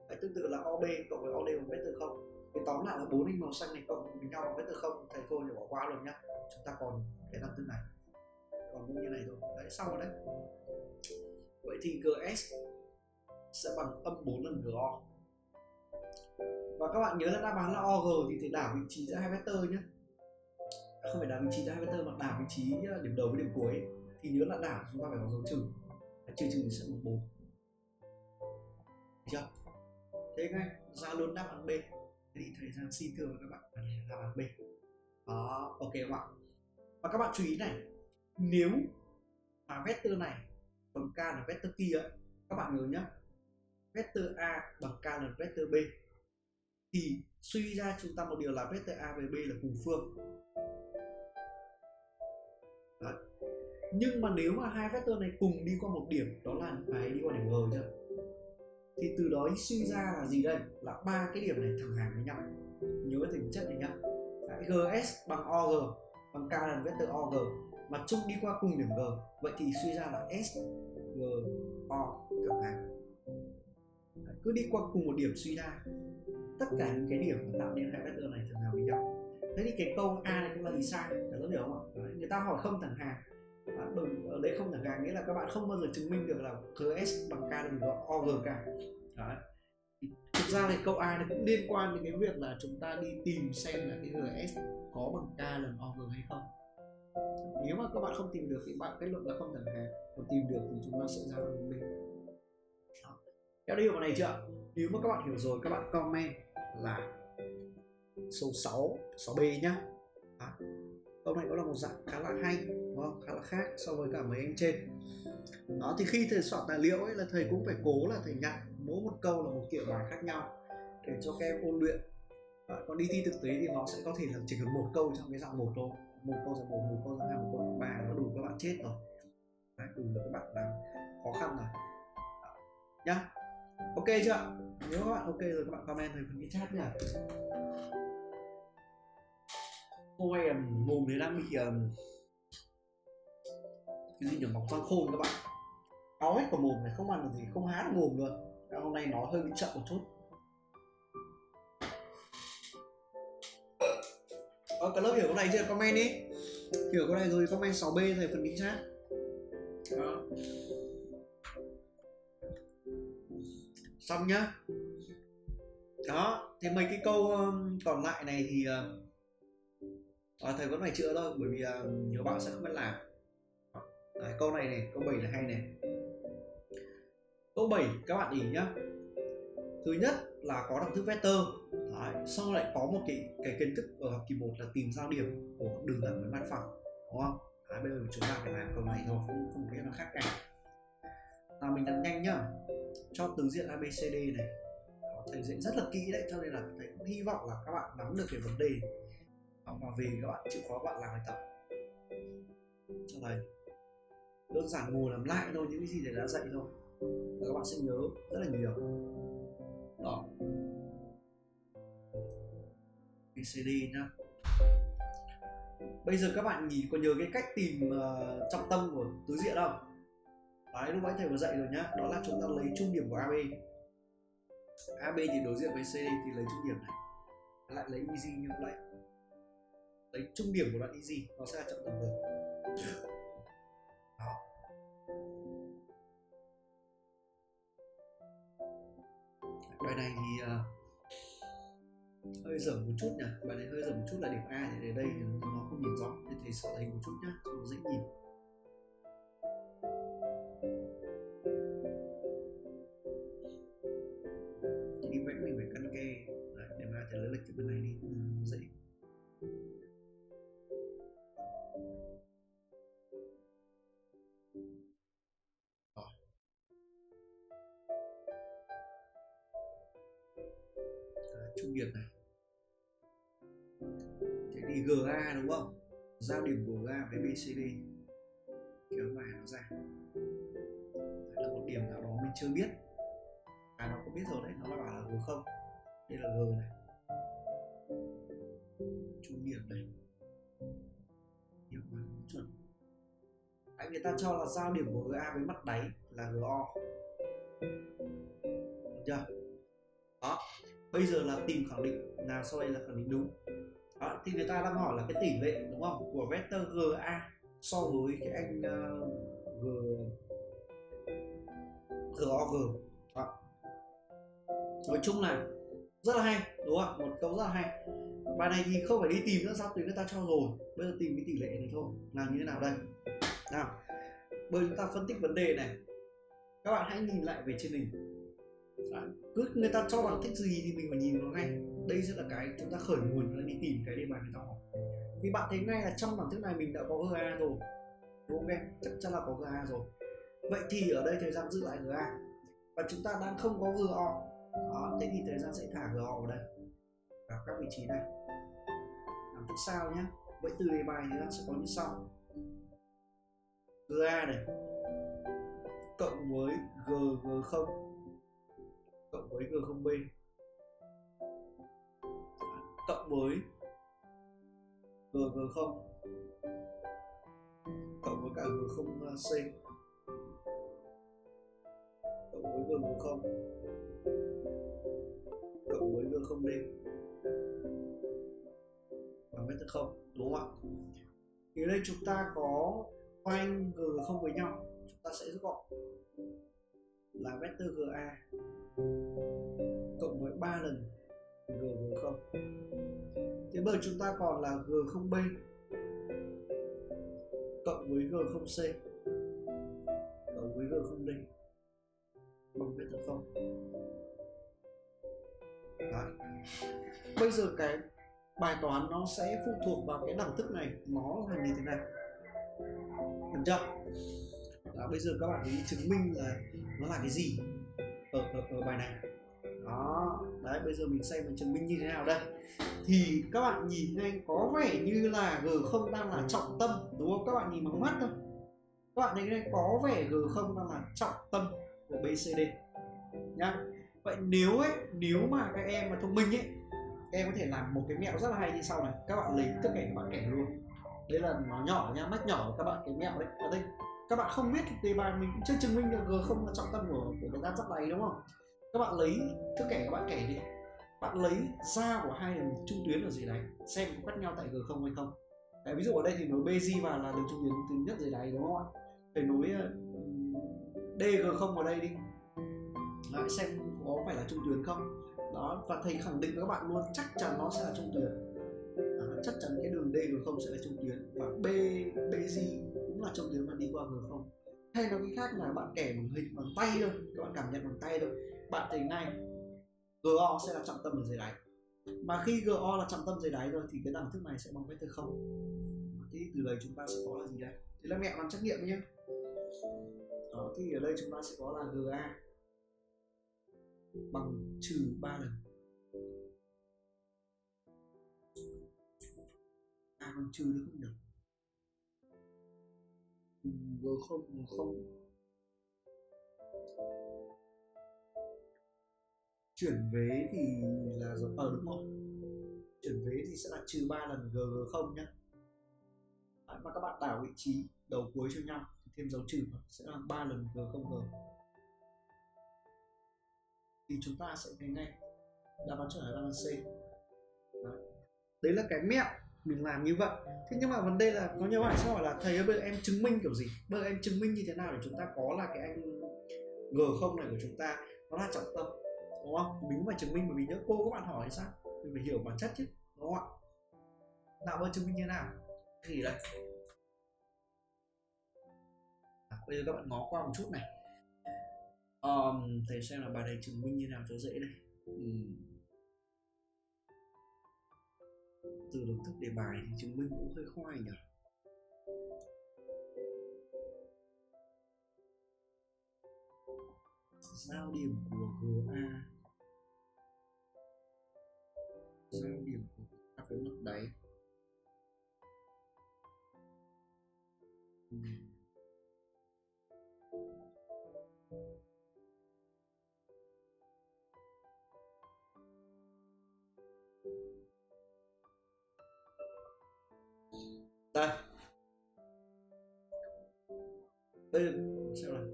Đấy, tương tự là OB cộng với OD bằng vector không. Thì tóm lại là bốn hình màu xanh này cộng với nhau bằng vector không thầy cô để bỏ qua rồi nhá. Chúng ta còn cái năm tư này. Còn cũng như này thôi. Đấy xong rồi đấy. Vậy thì GS sẽ bằng âm 4 lần GO và các bạn nhớ là đáp án là OG thì thầy đảo vị trí giữa hai vector nhé không phải đá vị trí giữa hai vector mà đá vị trí điểm đầu với điểm cuối. Ấy. thì nhớ là đảo chúng ta phải có dấu trừ. Trừ trừ sẽ bằng 4 Được chưa? Thế ngay ra luôn đáp án b. Thế thì thời gian xin thưa với các bạn là đáp án b. Đó ok các bạn. Và các bạn chú ý này nếu mà vector này bằng k là vector kia ấy, các bạn nhớ nhé vector a bằng k là vector b thì suy ra chúng ta một điều là vector a với b là cùng phương. Đấy. nhưng mà nếu mà hai vector này cùng đi qua một điểm đó là cái đi qua điểm g chưa thì từ đó suy ra là gì đây? Là ba cái điểm này thẳng hàng với nhau. Nhớ tính chất này nhá. Đấy, gs bằng og bằng k lần vector og mà chung đi qua cùng điểm g. Vậy thì suy ra là s g o thẳng hàng cứ đi qua cùng một điểm suy ra. Tất cả những cái điểm mà tạo nên hai vector này thằng nào bị nhau thế thì cái câu a này cũng là gì sai? Cả lớp hiểu không ạ? Đấy, người ta hỏi không thẳng hàng. À, đừng ở đây không thẳng hàng nghĩa là các bạn không bao giờ chứng minh được là gs bằng k lần og cả. Đấy. thực ra thì câu a này cũng liên quan đến cái việc là chúng ta đi tìm xem là cái gs có bằng k lần og hay không. Nếu mà các bạn không tìm được thì bạn kết luận là không thẳng hàng. Còn tìm được thì chúng ta sẽ ra được mình các theo điều này chưa? Nếu mà các bạn hiểu rồi các bạn comment là số 6 6B nhá. À, câu này cũng là một dạng khá là hay đúng không? Khá là khác so với cả mấy anh trên. Đó thì khi thầy soạn tài liệu ấy là thầy cũng phải cố là thầy nhận mỗi một câu là một kiểu bài khác nhau để cho các em ôn luyện. À, còn đi thi thực tế thì nó sẽ có thể là chỉ cần một câu trong cái dạng một thôi. Một câu dạng một một câu dạng hai một câu dạng ba nó đủ các bạn chết rồi. Đấy, đủ là các bạn làm khó khăn rồi. À, nhá ok chưa? Nếu các bạn ok rồi các bạn comment về phần cái chat nhá. Hôm em um, mồm đấy đang bị um, cái gì nhỉ? Mọc răng khôn các bạn. Áo hết của mồm này không ăn được gì không há được mồm luôn. Hôm nay nó hơi bị chậm một chút. Ờ, cả lớp hiểu câu này chưa? Comment đi. Hiểu câu này rồi comment 6B thầy phần bình chat. Đó. Xong nhá. Đó, thì mấy cái câu um, còn lại này thì ờ, à, thầy vẫn phải chữa thôi bởi vì à, nhiều bạn sẽ không biết làm. Đấy, câu này này, câu 7 là hay này. Câu 7 các bạn ý nhá. Thứ nhất là có đẳng thức vector. Đấy, sau lại có một cái cái kiến thức ở học kỳ 1 là tìm giao điểm của đường thẳng với mặt phẳng đúng không? Đấy, bây giờ chúng ta phải làm câu này thôi không không có cái nào khác cả là mình đặt nhanh nhá. Cho từng diện ABCD này. Đó, thầy dạy rất là kỹ đấy cho nên là thầy cũng hy vọng là các bạn nắm được cái vấn đề. Đó, và về các bạn chịu khó các bạn làm bài tập. Cho thầy đơn giản ngồi làm lại thôi những cái gì thầy đã dạy thôi. Và các bạn sẽ nhớ rất là nhiều. Đó. BCD nhá. Bây giờ các bạn nhìn có nhớ cái cách tìm uh, trọng tâm của tứ diện không? Đấy lúc nãy thầy vừa dạy rồi nhá. Đó là chúng ta lấy trung điểm của AB AB thì đối diện với CD thì lấy trung điểm này. Lại lấy easy như vậy. Lấy trung điểm của đoạn easy nó sẽ là trọng tâm vừa đó. Bài này thì uh, hơi dở một chút nhỉ. Bài này hơi dở một chút là điểm A thì đến đây thì nó không nhìn rõ. Nên thầy sợ hình một chút nhá cho nó dễ nhìn. Trung này. Thế thì GA đúng không? Giao điểm của GA với BCD kéo dài nó ra. Đấy là một điểm nào đó mình chưa biết. À nó cũng biết rồi đấy nó là bảo là G không. Đây là G này. Trung điểm này. Điểm mà chuẩn. Đấy, người ta cho là giao điểm của GA với mặt đáy là GO được chưa? Đó bây giờ là tìm khẳng định nào sau đây là khẳng định đúng. Đó, thì người ta đang hỏi là cái tỷ lệ đúng không? Của vector GA so với cái anh uh, G GOG đó. nói chung là rất là hay đúng không một câu rất là hay. Bài này thì không phải đi tìm nữa sao tuyến người ta cho rồi. Bây giờ tìm cái tỷ lệ này thôi làm như thế nào đây? Nào bây giờ chúng ta phân tích vấn đề này. Các bạn hãy nhìn lại về trên hình à, cứ người ta cho bằng thích gì thì mình phải nhìn nó ngay. Đây sẽ là cái chúng ta khởi nguồn là đi tìm cái đề bài người ta hỏi vì bạn thấy ngay là trong bảng thức này mình đã có GA rồi đúng không em? Chắc chắn là có GA rồi. Vậy thì ở đây thời gian giữ lại GA và chúng ta đang không có GO đó thế thì thời gian sẽ thả GO vào đây. Vào các vị trí này. Làm thức sao nhé. Vậy từ đề bài thì nó sẽ có như sau. GA này. Cộng với GG0 cộng với G0B cộng với GG0 cộng với cả G0C à, cộng với g0, cộng với g0b. bằng vector 0 đúng không ạ? Thì đây chúng ta có khoanh G0 với nhau. Chúng ta sẽ rút gọn. Là vector GA ba 3 lần g không. thế bởi chúng ta còn là g không b cộng với g không c cộng với g không d. Bằng vector 0 Đấy. bây giờ cái bài toán nó sẽ phụ thuộc vào cái đẳng thức này nó là như thế nào? Được chưa? Đó, bây giờ các bạn ý chứng minh là nó là cái gì ở, ở, ở bài này đó đấy bây giờ mình xem mình chứng minh như thế nào đây. Thì các bạn nhìn ngay có vẻ như là G0 đang là trọng tâm đúng không? Các bạn nhìn bằng mắt thôi. Các bạn thấy đây có vẻ G0 đang là trọng tâm của BCD nhá. Vậy nếu ấy nếu mà các em mà thông minh ấy các em có thể làm một cái mẹo rất là hay như sau này. Các bạn lấy tất cả các bạn kẻ luôn. Đây là nó nhỏ nha mắt nhỏ các bạn cái mẹo đấy ở đây. Các bạn không biết thì bài mình cũng chưa chứng minh được g không là trọng tâm của, của cái tam giác này đúng không? Các bạn lấy thước kẻ các bạn kẻ đi. Bạn lấy da của hai đường trung tuyến ở dưới đáy xem có cắt nhau tại g không hay không. Đấy, ví dụ ở đây thì nối BG vào là đường trung tuyến thứ nhất dưới đáy đúng không ạ? Phải nối ờ, DG0 vào đây đi. Đấy, xem có phải là trung tuyến không. Đó và thầy khẳng định với các bạn luôn chắc chắn nó sẽ là trung tuyến. Đó, chắc chắn cái đường DG0 sẽ là trung tuyến và B BG cũng là trung tuyến mà đi qua G0 hay nói cái khác là bạn kẻ bằng hình bằng tay thôi các bạn cảm nhận bằng tay thôi bạn tình ngay GO sẽ là trọng tâm ở dưới đáy. Mà khi GO là trọng tâm dưới đáy rồi thì cái đẳng thức này sẽ bằng vector không? Thì từ đây chúng ta sẽ có là gì đây? Thì là mẹ làm trắc nghiệm nhé đó, thì ở đây chúng ta sẽ có là GA bằng trừ 3 lần. À bằng trừ được không được. Ừ, g không g không chuyển vế thì là ở ờ, đúng không chuyển vế thì sẽ là trừ 3 lần g không nhé Đấy, và các bạn đảo vị trí đầu cuối cho nhau thêm dấu trừ vào sẽ là 3 lần g không g. Thì chúng ta sẽ thấy ngay đáp án chuẩn là đáp án C. Đấy. đấy là cái mẹo mình làm như vậy. Thế nhưng mà vấn đề là có nhiều bạn sẽ hỏi là thầy ơi em chứng minh kiểu gì? Bây giờ em chứng minh như thế nào để chúng ta có là cái anh g không này của chúng ta? Nó là trọng tâm đúng không? Mình cũng phải chứng minh bởi vì nhớ cô các bạn hỏi thì sao? Mình phải hiểu bản chất chứ đúng không ạ? Nào ơn chứng minh như thế nào? Thì đây. À, bây giờ các bạn ngó qua một chút này. Um, thầy xem là bài này chứng minh như nào cho dễ này. Uhm. từ đồng thức đề bài thì chứng minh cũng hơi khoai nhỉ? Giao điểm của GA sang điểm của các cái mặt đáy uhm. đây đây xem nào.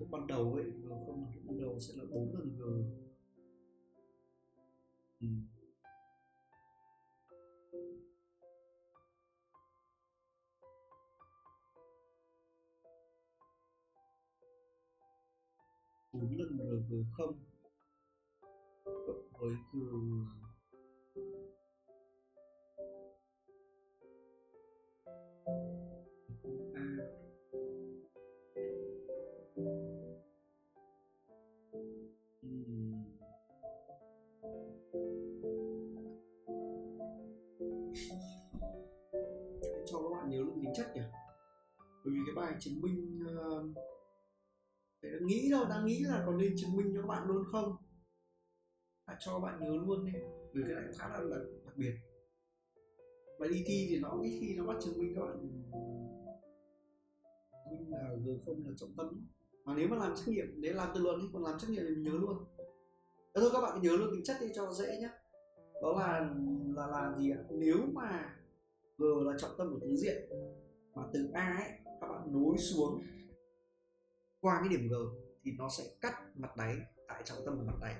Không ban đầu ấy g không đẳng ban đầu sẽ là bốn lần g ừ. bốn lần g g không cộng với g cái bài chứng minh uh, nghĩ đâu đang nghĩ là có nên chứng minh cho các bạn luôn không? À, cho các bạn nhớ luôn đi vì cái này khá là, là đặc biệt. Và đi thi thì nó ít khi nó bắt chứng minh các bạn. Minh là g không là trọng tâm. Mà nếu mà làm trắc nghiệm nếu làm tự luận thì còn làm trắc nghiệm thì mình nhớ luôn. Thế thôi các bạn nhớ luôn tính chất đi cho dễ nhé đó là là làm gì ạ? Nếu mà g là trọng tâm của tứ diện mà từ a ấy nối xuống. Qua cái điểm g thì nó sẽ cắt mặt đáy tại trọng tâm của mặt đáy.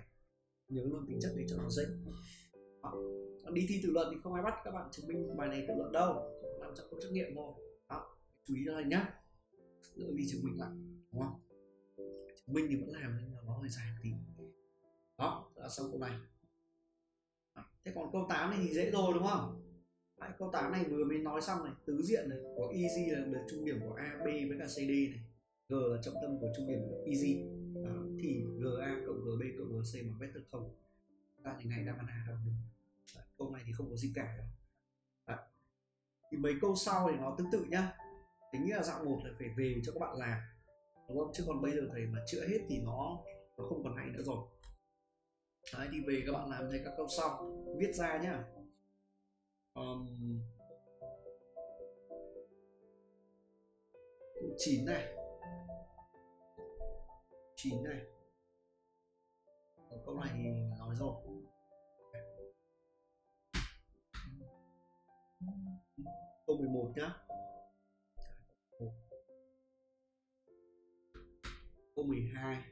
Nhớ luôn tính chất để cho nó dễ. Đó. đi thi tự luận thì không ai bắt các bạn chứng minh bài này tự luận đâu. Làm trong công trắc nghiệm thôi. Đó. Chú ý cho nhá. Đỡ đi chứng minh lại, đúng không? Chứng minh thì vẫn làm nhưng mà nó hơi dài một tí. Đó là xong câu này. Thế còn câu 8 này thì dễ rồi, đúng không? Đấy, câu 8 này vừa mới nói xong này tứ diện này có easy là được trung điểm của A, B với cả CD này. G là trọng tâm của trung điểm của easy đó, thì GA cộng GB cộng GC bằng vector không. Ta thì ngày đáp án A đâu Đấy, câu này thì không có gì cả đâu. Đấy. thì mấy câu sau thì nó tương tự nhá. Tính là dạng một là phải về cho các bạn làm đúng không? Chứ còn bây giờ thầy mà chữa hết thì nó nó không còn hay nữa rồi. Đấy thì về các bạn làm thấy các câu sau. Viết ra nhá um, chín này. Chín này. Ở câu này thì nói rồi. Câu 11 nhá. Câu 12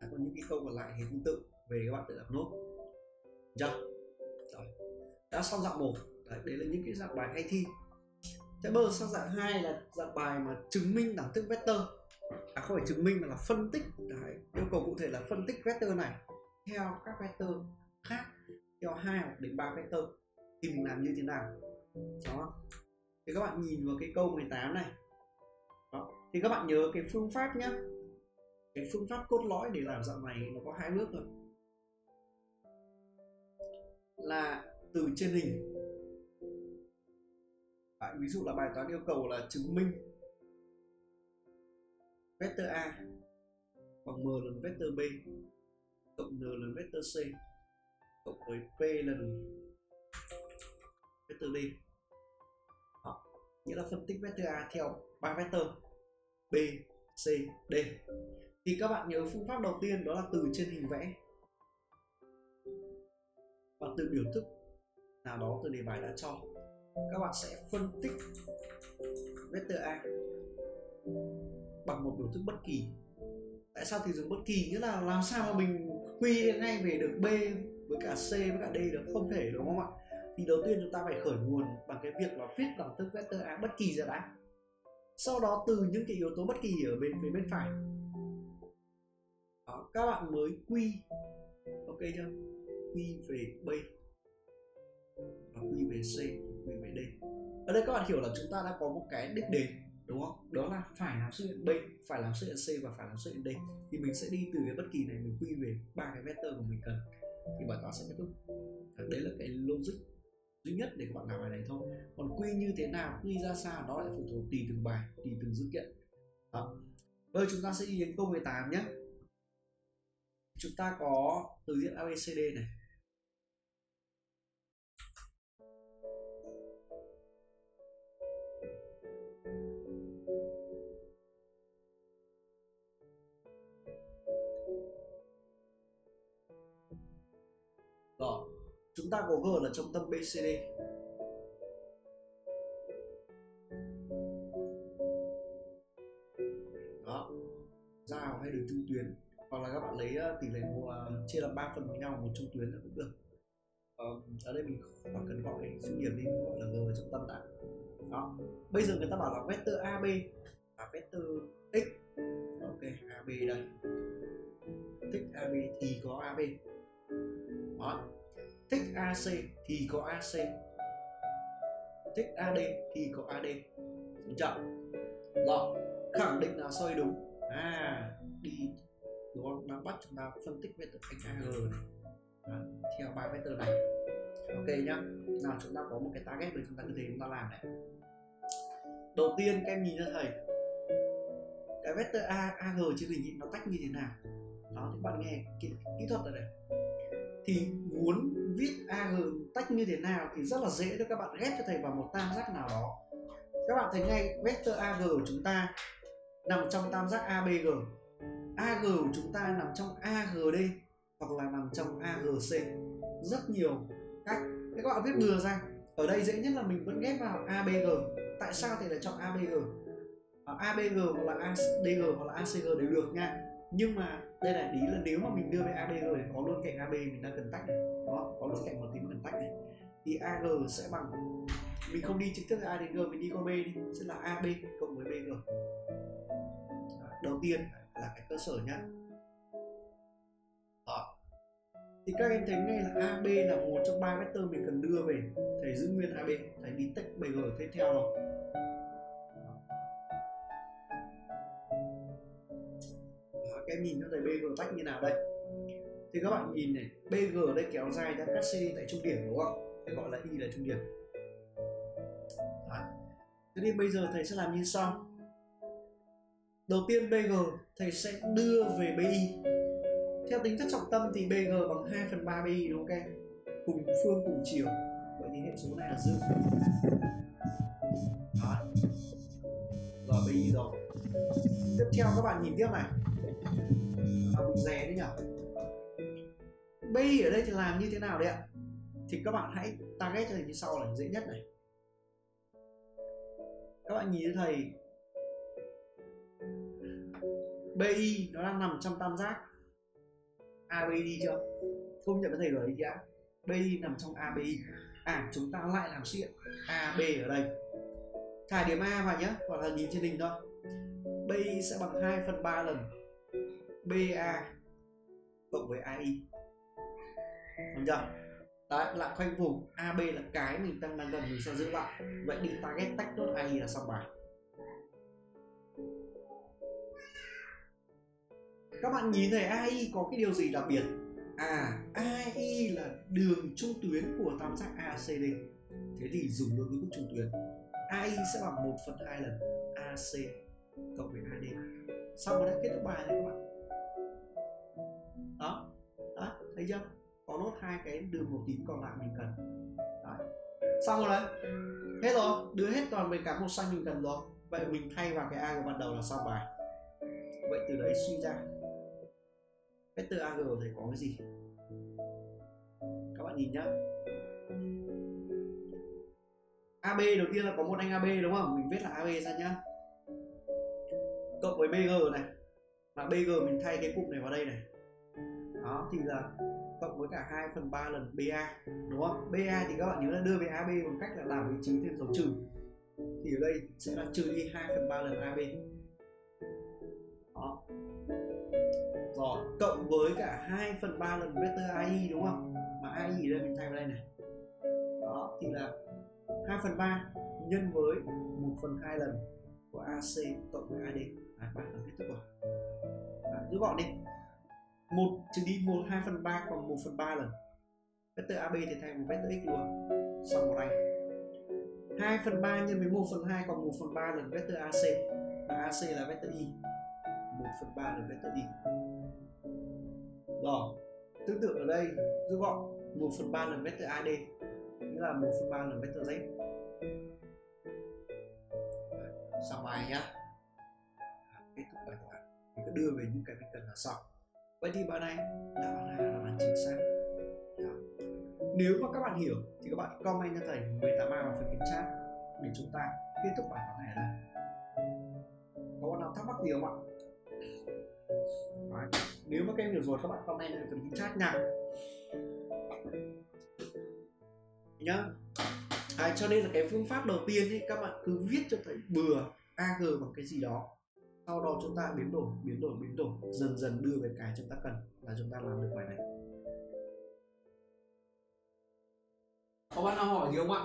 Đã có những cái câu còn lại thì tương tự. Về các bạn tự đặt nốt. Chưa rồi đã xong dạng một. Đấy, đấy là những cái dạng bài hay thi. Thế bơ sang dạng 2 là dạng bài mà chứng minh đẳng thức vector. À không phải chứng minh mà là phân tích. Đấy, yêu cầu cụ thể là phân tích vector này theo các vector khác theo hai hoặc đến ba vector. Thì mình làm như thế nào? Đó. Thì các bạn nhìn vào cái câu 18 này. Đó. thì các bạn nhớ cái phương pháp nhé cái phương pháp cốt lõi để làm dạng này nó có hai bước thôi. Là từ trên hình. Đấy, ví dụ là bài toán yêu cầu là chứng minh vector A bằng m lần vector B cộng n lần vector C cộng với p lần vector D. Đó. nghĩa là phân tích vector A theo ba vector B, C, D. Thì các bạn nhớ phương pháp đầu tiên đó là từ trên hình vẽ. Và từ biểu thức nào đó từ đề bài đã cho. Các bạn sẽ phân tích vector A bằng một biểu thức bất kỳ. Tại sao thì dùng bất kỳ? Nghĩa là làm sao mà mình quy ngay về được B với cả C với cả D được? Không thể đúng không ạ? Thì đầu tiên chúng ta phải khởi nguồn bằng cái việc là viết đẳng thức vector A bất kỳ ra đã. Sau đó từ những cái yếu tố bất kỳ ở bên phía bên phải. Đó, các bạn mới quy. Ok chưa? Quy về B và quy về C, quy về D. Ở đây các bạn hiểu là chúng ta đã có một cái đích đến, đúng không? Đó là phải làm xuất hiện B, phải làm xuất hiện C và phải làm xuất hiện D. Thì mình sẽ đi từ cái bất kỳ này, mình quy về ba cái vector mà mình cần. Thì bài toán sẽ kết thúc. Đấy là cái logic duy nhất để các bạn làm bài này thôi. Còn quy như thế nào, quy ra sao, đó lại phụ thuộc tùy từng bài, tùy từng dữ kiện. Đó. bây giờ chúng ta sẽ đi đến câu 18 nhé. Chúng ta có từ diện ABCD này. Ta có G là trọng tâm BCD. Đó, giao hay đường trung tuyến hoặc là các bạn lấy ờ, tỷ lệ uh, chia làm 3 phần với nhau một trung tuyến là cũng được. Ờ, ở đây mình khoảng cần gọi trung điểm đi gọi là G là trong tâm đã. Đó, bây giờ người ta bảo là vector AB và vector x. Ok, AB đây. Thích AB thì có AB đó thích AC thì có AC thích AD thì có AD đúng chưa rồi khẳng định là xoay đúng. À đi đúng không? Đang bắt chúng ta phân tích vector thành ag này. À, theo ba vector này. Ok nhá. Nào chúng ta có một cái target rồi chúng ta cứ thế chúng ta làm này. Đầu tiên các em nhìn cho thầy. Cái vector a ag trên hình nó tách như thế nào? Đó thì bạn nghe kỹ, kỹ thuật ở đây thì muốn viết ag tách như thế nào thì rất là dễ để các bạn ghép cho thầy vào một tam giác nào đó. Các bạn thấy ngay vector ag của chúng ta nằm trong tam giác abg ag của chúng ta nằm trong agd hoặc là nằm trong agc rất nhiều cách. Các bạn viết bừa ra. Ở đây dễ nhất là mình vẫn ghép vào abg tại sao thì lại chọn abg abg hoặc là adg hoặc là acg đều được nha. Nhưng mà đây là ý là nếu mà mình đưa về ab rồi có luôn cạnh ab mình đang cần tách này đó có luôn cạnh một tím cần tách này. Thì ag sẽ bằng, mình không đi trực tiếp ra đến g, mình đi qua b đi, sẽ là ab cộng với bg đầu tiên là cái cơ sở nhá. Đó. Thì các em thấy ngay là AB là một trong ba vector mình cần đưa về, thầy giữ nguyên AB thầy đi tách BG tiếp theo rồi. Các em nhìn cho thầy BG vách như nào đây? Thì các bạn nhìn này BG ở đây kéo dài ra cắt C tại trung điểm, đúng không? Thầy gọi là Y là trung điểm. Thế thì bây giờ thầy sẽ làm như sau. Đầu tiên BG thầy sẽ đưa về BI theo tính chất trọng tâm thì BG bằng 2 phần 3 BI đúng không các em? Cùng phương, cùng chiều. Vậy thì hệ số này là dương. Đó. Rồi BI rồi. Tiếp theo các bạn nhìn tiếp này nó rè đấy nhở? BI ở đây thì làm như thế nào đấy ạ? Thì các bạn hãy target cho thầy như sau là dễ nhất này. Các bạn nhìn thấy thầy. BI nó đang nằm trong tam giác. ABI chưa? Không nhận với thầy rồi chưa BI nằm trong ABI à chúng ta lại làm chuyện AB ở đây. Thải điểm A vào nhé hoặc là nhìn trên hình thôi. BI sẽ bằng 2 phần 3 lần. BA cộng với AI Đúng chưa? Đấy, lại khoanh vùng. AB là cái mình đang đang gần mình sẽ giữ lại. Vậy đi target tách nốt AI là xong bài. Các bạn nhìn thấy AI có cái điều gì đặc biệt? À AI là đường trung tuyến của tam giác ACD thế thì dùng luôn với trung tuyến. AI sẽ bằng 1 phần 2 lần AC cộng với AD xong rồi đã kết thúc bài này các bạn. Thấy chưa? Có nốt hai cái đường màu tím còn lại mình cần. Đấy. xong rồi đấy. Hết rồi. Đưa hết toàn về cả màu xanh mình cần rồi. Vậy mình thay vào cái A của ban đầu là xong bài? Vậy từ đấy suy ra. Vector AG thì có cái gì? Các bạn nhìn nhá. AB đầu tiên là có một anh AB đúng không? Mình viết là AB ra nhá. Cộng với BG này. Là BG mình thay cái cụm này vào đây này đó thì là cộng với cả 2 phần 3 lần BA đúng không? BA thì các bạn nhớ là đưa về AB bằng cách là làm vị trí thêm dấu trừ. Thì ở đây sẽ là trừ đi 2 phần 3 lần AB đó. Rồi cộng với cả 2 phần 3 lần vector AI đúng không? Mà AI ở đây? Mình thay vào đây này. Đó thì là 2 phần 3 nhân với 1 phần 2 lần của AC cộng với AD à, bạn đã kết thúc rồi. À, giữ gọn đi một trừ đi một, hai phần ba còn 1 phần 3 lần. Vector AB thì thay một vector x luôn. Xong một này 2 phần 3 nhân với 1 phần 2 còn 1 phần 3 lần vector AC và AC là vector y. 1 phần 3 lần vector y. Rồi. Tương tự ở đây rút gọn 1 phần 3 lần vector AD nghĩa là 1 phần 3 lần vector Z. Xong bài nhá. Kết thúc bài toán mình cứ đưa về những cái mình cần là xong vậy thì bài này đáp án A là đáp án chính xác. Đó. nếu mà các bạn hiểu thì các bạn comment cho thầy 18A vào phần kiểm tra để chúng ta kết thúc bài toán này là có bạn nào thắc mắc gì không ạ? Đấy. nếu mà các em hiểu rồi các bạn comment ở phần chat nha nhá. À, cho nên là cái phương pháp đầu tiên thì các bạn cứ viết cho thầy bừa ag bằng cái gì đó sau đó chúng ta biến đổi biến đổi biến đổi. Dần dần đưa về cái chúng ta cần là chúng ta làm được bài này. Có bạn nào hỏi gì không ạ?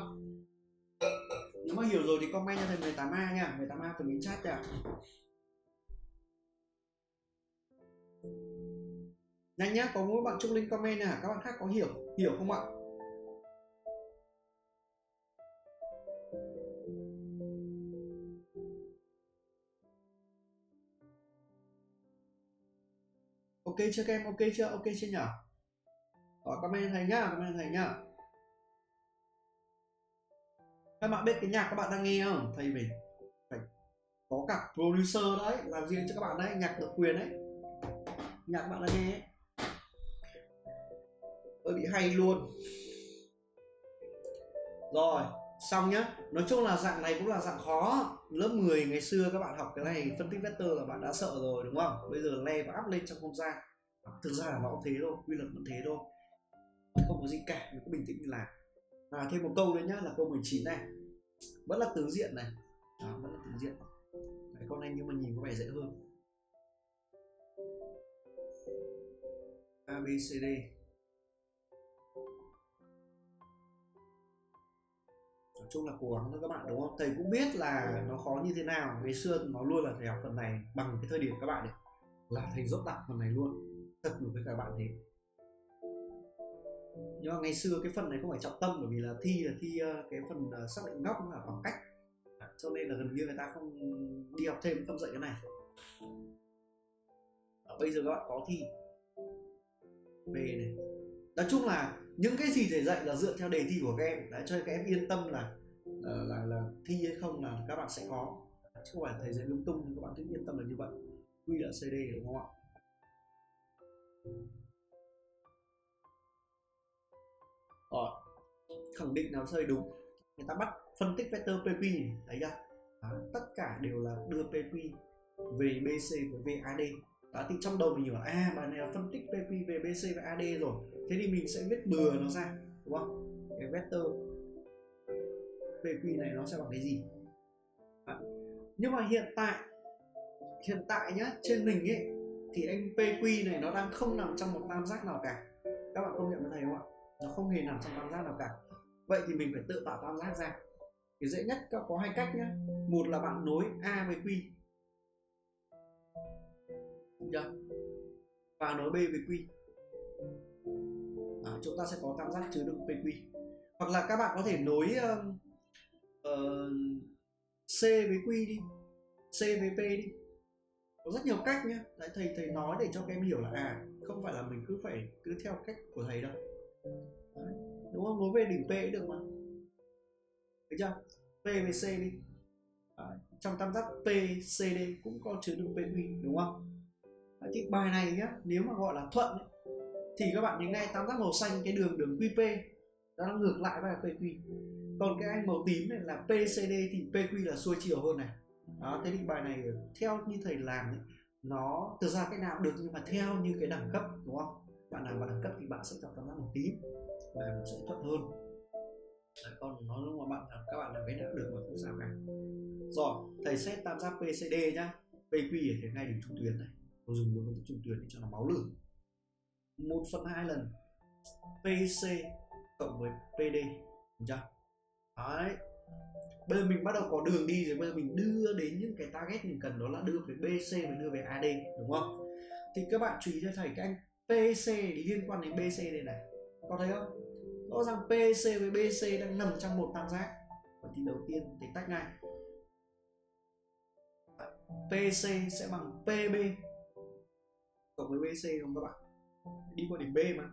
Nếu mà hiểu rồi thì comment cho thầy 18A nha. 18A phần chat nha. Nhanh nhá có mỗi bạn trung linh comment nè, các bạn khác có hiểu hiểu không ạ? Ok chưa các em? Ok chưa? Ok chưa nhỉ đó comment thầy nhá, comment thầy nhá. Các bạn biết cái nhạc các bạn đang nghe không? Thầy phải phải có cả producer đấy, làm riêng cho các bạn đấy, nhạc độc quyền đấy. Nhạc các bạn đang nghe. Ấy. hơi bị hay luôn. Rồi xong nhá nói chung là dạng này cũng là dạng khó. Lớp 10 ngày xưa các bạn học cái này phân tích vector là bạn đã sợ rồi đúng không? Bây giờ le và áp lên trong không gian. Thực ra là nó cũng thế thôi quy luật vẫn thế thôi. Không có gì cả mình cứ bình tĩnh làm. À thêm một câu nữa nhá là câu 19 này. Vẫn là tứ diện này. Đó, vẫn là tứ diện. Đấy, con này nhưng mà nhìn có vẻ dễ hơn. A B C D. nói chung là cố gắng thôi các bạn đúng không? Thầy cũng biết là nó khó như thế nào. Ngày xưa nó luôn là thầy học phần này bằng cái thời điểm các bạn ấy là thầy dốc đạo phần này luôn. Thật đối với các bạn thế. Nhưng mà ngày xưa cái phần này không phải trọng tâm bởi vì là thi là thi ờ, cái phần ờ, xác định góc là khoảng cách. Cho nên là gần như người ta không đi học thêm không dạy cái này. Bây giờ các bạn có thi. B này nói chung là những cái gì thầy dạy là dựa theo đề thi của các em. Đấy cho các em yên tâm là là, là, là thi hay không là các bạn sẽ có. Chứ không phải thầy dạy lung tung các bạn cứ yên tâm là như vậy. Quy là cd đúng không ạ? Rồi khẳng định nào sai đúng. Người ta bắt phân tích vector PQ thấy chưa? Đó, tất cả đều là đưa PQ về BC với về đó, thì trong đầu mình hiểu là à bài này là phân tích PQ về BC và AD rồi. Thế thì mình sẽ viết bừa nó ra, đúng không? Cái vector PQ này nó sẽ bằng cái gì? Đó. nhưng mà hiện tại hiện tại nhá, trên mình ấy, thì anh PQ này nó đang không nằm trong một tam giác nào cả. Các bạn công nhận với thầy không ạ? Nó không hề nằm trong tam giác nào cả. Vậy thì mình phải tự tạo tam giác ra. Thì dễ nhất có hai cách nhé một là bạn nối a với q chưa và nối b với q à, chúng ta sẽ có tam giác chứa đựng pq hoặc là các bạn có thể nối uh, uh, c với q đi. C với p đi. Có rất nhiều cách nhé Đấy, thầy thầy nói để cho các em hiểu là à không phải là mình cứ phải cứ theo cách của thầy đâu. Đấy. đúng không? Nối về đỉnh p cũng được mà. Thấy chưa? P với c đi. Đấy. trong tam giác pcd cũng có chứa đựng pq đúng không? Cái bài này nhá nếu mà gọi là thuận ấy, thì các bạn nhìn ngay tam giác màu xanh cái đường đường qp nó ngược lại với pq còn cái anh màu tím này là pcd thì pq là xuôi chiều hơn này. Đó thế thì bài này theo như thầy làm ấy, nó thực ra cái nào được nhưng mà theo như cái đẳng cấp đúng không? Bạn nào mà đẳng cấp thì bạn sẽ chọn tam giác màu tím và nó sẽ thuận hơn. Đấy, còn nó lúc mà bạn các bạn làm cái nào được mà không sao cả. Rồi thầy xét tam giác PCD nhá. PQ ở cái ngay đường trung tuyến này tôi dùng luôn thức trung tuyến để cho nó máu lử. Một phần hai lần. PC cộng với PD được chưa? Đấy. Bây giờ mình bắt đầu có đường đi rồi. Bây giờ mình đưa đến những cái target mình cần. Đó là đưa về BC và đưa về AD đúng không? Thì các bạn chú ý cho thầy các anh PC liên quan đến BC đây này. Có thấy không? Rõ ràng PC với BC đang nằm trong một tam giác. Vậy thì đầu tiên thì tách ngay PC sẽ bằng PB cộng với BC không các bạn? Đi qua điểm B mà.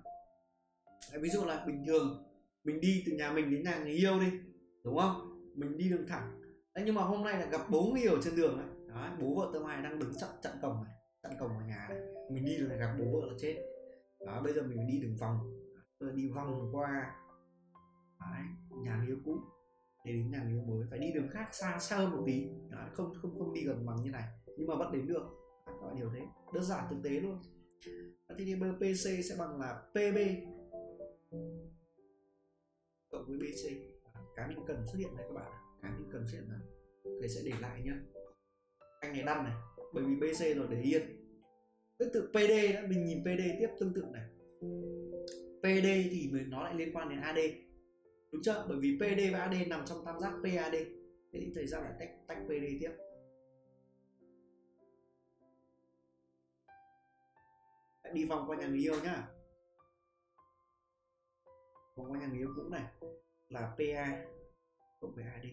Đấy, ví dụ là bình thường mình đi từ nhà mình đến nhà người yêu đi đúng không? Mình đi đường thẳng. Đấy, nhưng mà hôm nay là gặp bố người yêu trên đường đấy, Đấy, bố vợ tương lai đang đứng chặn chặn cổng này chặn cổng ở nhà này. Mình đi là gặp bố vợ là chết. Đó bây giờ mình đi đường vòng. Đi vòng qua Đấy, nhà người yêu cũ. Để đến nhà người yêu mới. Phải đi đường khác xa xa hơn một tí. Đấy, không không không đi gần bằng như này. Nhưng mà vẫn đến được các điều thế. Đơn giản, thực tế luôn. Thì PC sẽ bằng là PB cộng với BC cái mình cần xuất hiện này các bạn cái mình cần xuất hiện này thầy sẽ để lại nhá. Anh này đăng này, bởi vì BC rồi, để yên. Tương tự PD đó mình nhìn PD tiếp tương tự này. PD thì mình, nó lại liên quan đến AD đúng chưa? Bởi vì PD và AD nằm trong tam giác PAD thế thì thầy ra lại tách tách PD tiếp. Đi vòng qua nhà người yêu nhá. Vòng qua nhà người yêu cũ này, là PA cộng với AD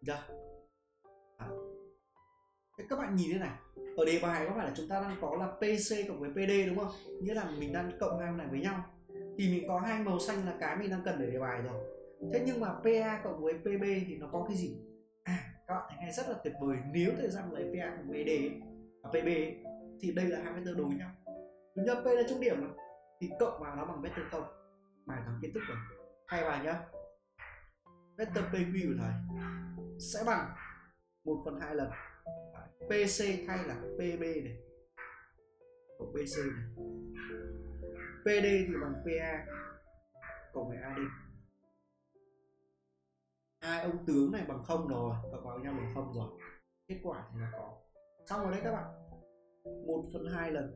dạ. À. Thế các bạn nhìn thế này, ở đề bài có phải là chúng ta đang có là PC cộng với PD đúng không? Nghĩa là mình đang cộng hai này với nhau. Thì mình có hai màu xanh là cái mình đang cần để đề bài rồi. Thế nhưng mà PA cộng với PB thì nó có cái gì? À các bạn thấy ngay rất là tuyệt vời. Nếu thời gian lấy PA cộng với D và PB thì đây là hai vector đối nhau. Đúng chưa P là trung điểm mà, thì cộng vào nó bằng vector cộng bài toán kiến thức rồi. Thay bài nhá. Vector PQ của thầy sẽ bằng 1 phần 2 lần. PC thay là PB này. Cộng PC này. PD thì bằng PA cộng với AD hai ông tướng này bằng không rồi cộng vào nhau bằng không rồi. Kết quả thì là có. Xong rồi đấy các bạn. 1 phần 2 lần.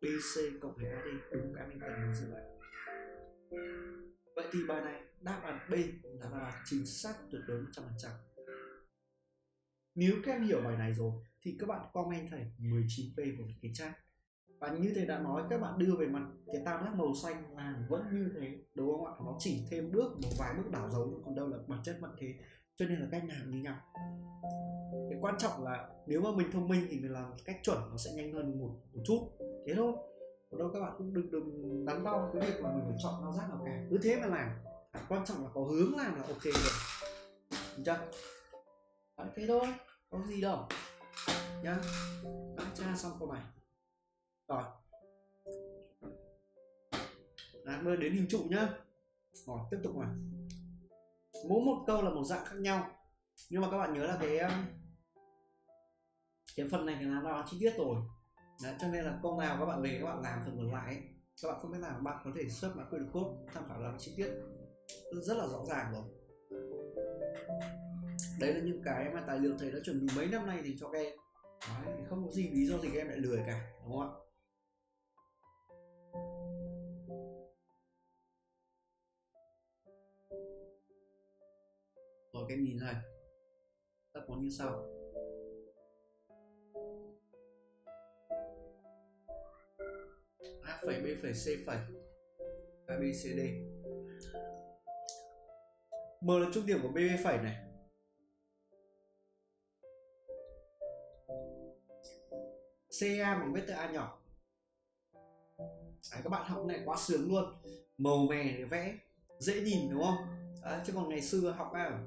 BC cộng với AD đúng cái mình cần như vậy vậy thì bài này, đáp án B là đáp án chính xác, tuyệt đối 100% nếu các em hiểu bài này rồi, thì các bạn comment thầy 19p của cái chat và như thầy đã nói, các bạn đưa về mặt cái tam giác màu xanh là vẫn như thế, đúng không ạ? Nó chỉ thêm bước, một vài bước đảo dấu, còn đâu là bản chất vẫn thế cho nên là cách làm như nhau. Cái quan trọng là nếu mà mình thông minh thì mình làm cách chuẩn nó sẽ nhanh hơn một, một chút. Thế thôi. Còn đâu các bạn cũng đừng đừng đắn đo cái việc mà mình phải chọn nó giác nào cả cứ thế mà làm. Quan trọng là có hướng làm là ok rồi. Được chưa? Đấy, thế thôi. Có gì đâu. Nhá. Đã tra xong câu này. Rồi. Đấy, mơ đến hình trụ nhá. Rồi tiếp tục nào mỗi một câu là một dạng khác nhau. Nhưng mà các bạn nhớ là cái um, cái phần này thì nó chi tiết rồi. Đấy, cho nên là câu nào các bạn về các bạn làm phần còn lại ấy, các bạn không biết làm bạn có thể xuất mã QR code tham khảo làm chi tiết. Rất là rõ ràng rồi. Đấy là những cái mà tài liệu thầy đã chuẩn bị mấy năm nay thì cho các em. Đấy, không có gì lý do gì các em lại lười cả đúng không ạ? Cái nhìn này. Đáp có như sau. A phẩy b phẩy c phẩy a b c d. M là trung điểm của bb phẩy này. CA bằng vector A nhỏ. Đấy, các bạn học này quá sướng luôn. Màu mè để vẽ dễ nhìn đúng không? Đấy, chứ còn ngày xưa học à,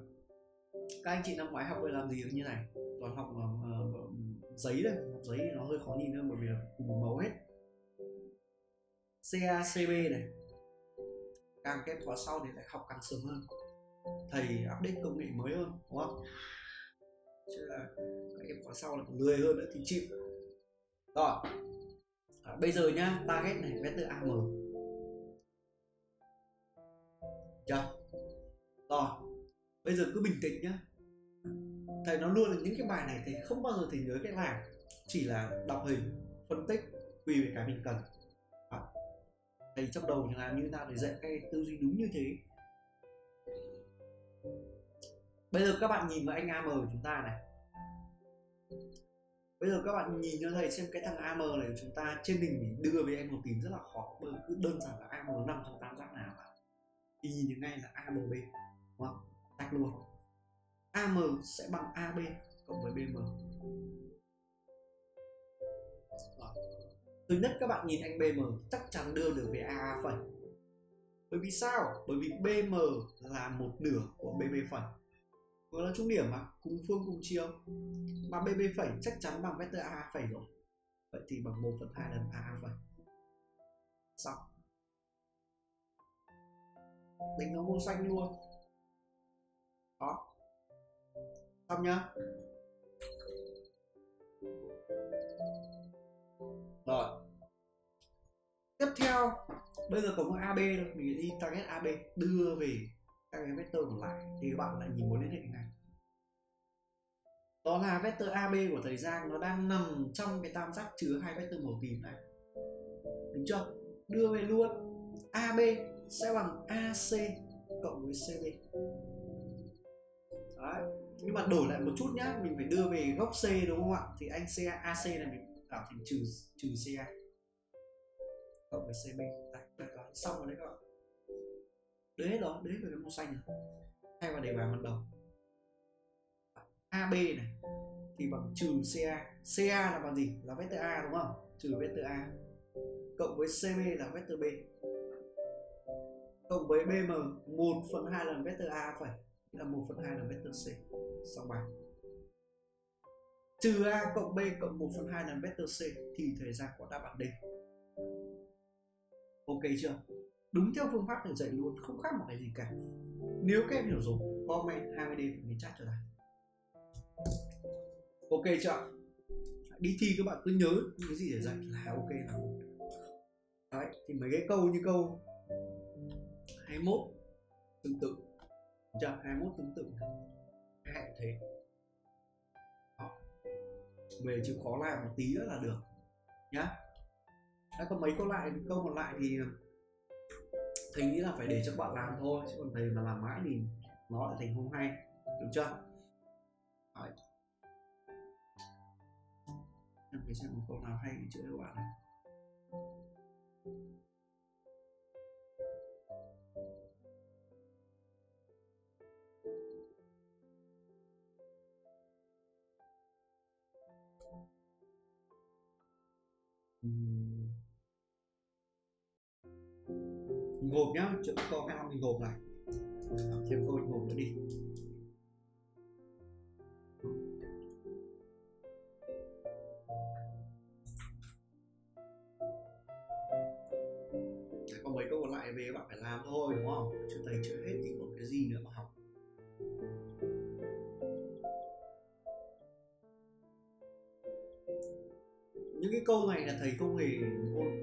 các anh chị năm ngoái học về làm gì được như này? Toàn học là uh, giấy đây học giấy thì nó hơi khó nhìn hơn bởi vì là cùng một màu hết. CACB này. Càng kết khóa sau thì lại học càng sớm hơn. Thầy update công nghệ mới hơn đúng không? Chứ là các em khóa sau là còn lười hơn nữa thì chịu. Rồi. À, bây giờ nhá target này vector am chưa? Rồi. Bây giờ cứ bình tĩnh nhá thầy nó luôn là những cái bài này thì không bao giờ thầy nhớ cách làm chỉ là đọc hình phân tích tùy về cái mình cần. À, thầy trong đầu thì làm như thế nào để dạy cái tư duy đúng như thế. Bây giờ các bạn nhìn vào anh am của chúng ta này. Bây giờ các bạn nhìn cho thầy xem cái thằng am này của chúng ta trên đỉnh mình đưa về anh một tìm rất là khó bởi cứ đơn giản là am nó nằm trong tam giác nào. Mà thì nhìn thấy ngay là A B đúng không? Tách luôn am sẽ bằng ab cộng với bm Đó. thứ nhất các bạn nhìn anh bm chắc chắn đưa được về aa phẩy bởi vì sao? Bởi vì bm là một nửa của bb phẩy vừa là trung điểm mà cùng phương cùng chiều. Mà bb phẩy chắc chắn bằng vector a phẩy rồi. Vậy thì bằng 1 phần 2 lần a phẩy. Xong. Tính nó môn xanh luôn. Đó xong nhá. Rồi. Tiếp theo, bây giờ có một ab mình đi target ab đưa về các cái vector còn lại thì các bạn lại nhìn muốn liên hệ này. Đó là vector AB của thời gian, nó đang nằm trong cái tam giác chứa hai vector màu tím này. Đúng chưa? Đưa về luôn. AB sẽ bằng AC cộng với CD Đấy nhưng mà đổi lại một chút nhá mình phải đưa về góc C đúng không ạ? Thì anh C AC này mình tạo thành trừ trừ ca cộng với cb đấy, đấy, đấy, xong rồi đấy các bạn. Đấy hết rồi đấy rồi cái màu xanh này. Thay vào đề bài ban đầu ab này thì bằng trừ ca ca là bằng gì? Là vector a đúng không? Trừ vector a. Cộng với cb là vector b. Cộng với bm 1 phần 2 lần vector a phải là 1 phần 2 lần vector c. Xong bài. Trừ a cộng b cộng 1 phần 2 lần vector c, thì thời gian có đáp án d ok chưa? Đúng theo phương pháp thầy dạy luôn, không khác một cái gì cả. Nếu các em hiểu rồi comment 20 d phần chat cho thầy. Ok chưa? Đi thi các bạn cứ nhớ cái gì để dạy là ok là đấy, thì mấy cái câu như câu 21 tương tự chưa 21 tương tự hẹn thế. Đó. về chịu khó làm một tí nữa là được, nhá. Đã có mấy câu lại, câu còn lại thì thầy nghĩ là phải để cho bạn làm thôi, chứ còn thầy mà làm mãi thì nó lại thành không hay. Được chưa? Đấy. em phải xem một câu nào hay chữa các bạn này hình nhá, nhá chữa cái hai mình gộp này thêm câu gộp nữa đi. Còn mấy câu còn lại về bạn phải làm thôi đúng không? Chưa thầy chưa hết thì còn cái gì nữa mà học những cái câu này là thầy không hề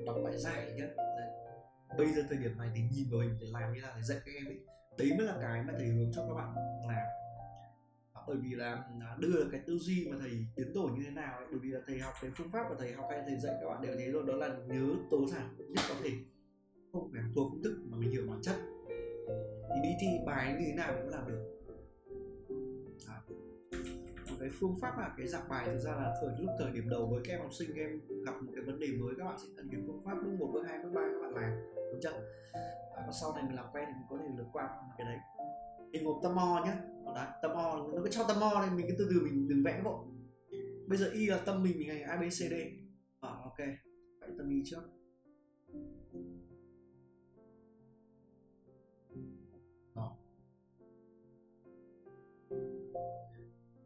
đọc bài giải nhé bây giờ thời điểm này thì nhìn vào hình để làm như là để dạy các em ấy. Đấy mới là cái mà thầy hướng cho các bạn làm. À, bởi vì là à, đưa cái tư duy mà thầy tiến đổi như thế nào bởi vì là thầy học cái phương pháp mà thầy học hay thầy dạy các bạn đều thế rồi, đó là nhớ tối giản nhất có thể. Không phải thuộc công thức mà mình hiểu bản chất. Thì đi thi bài như thế nào cũng làm được cái phương pháp và cái dạng bài thực ra là thời lúc thời điểm đầu với các em học sinh các em gặp một cái vấn đề mới các bạn sẽ cần những phương pháp bước một bước hai bước ba các bạn làm đúng chưa? À, và sau này mình làm quen thì mình có thể lướt qua cái đấy. Hình một tâm o nhá. Đấy tâm o nó cứ cho tâm o nên mình cứ từ từ mình đừng vẽ vội bây giờ y là tâm mình mình ngày abcd à, ờ, ok. Vẽ tâm y trước.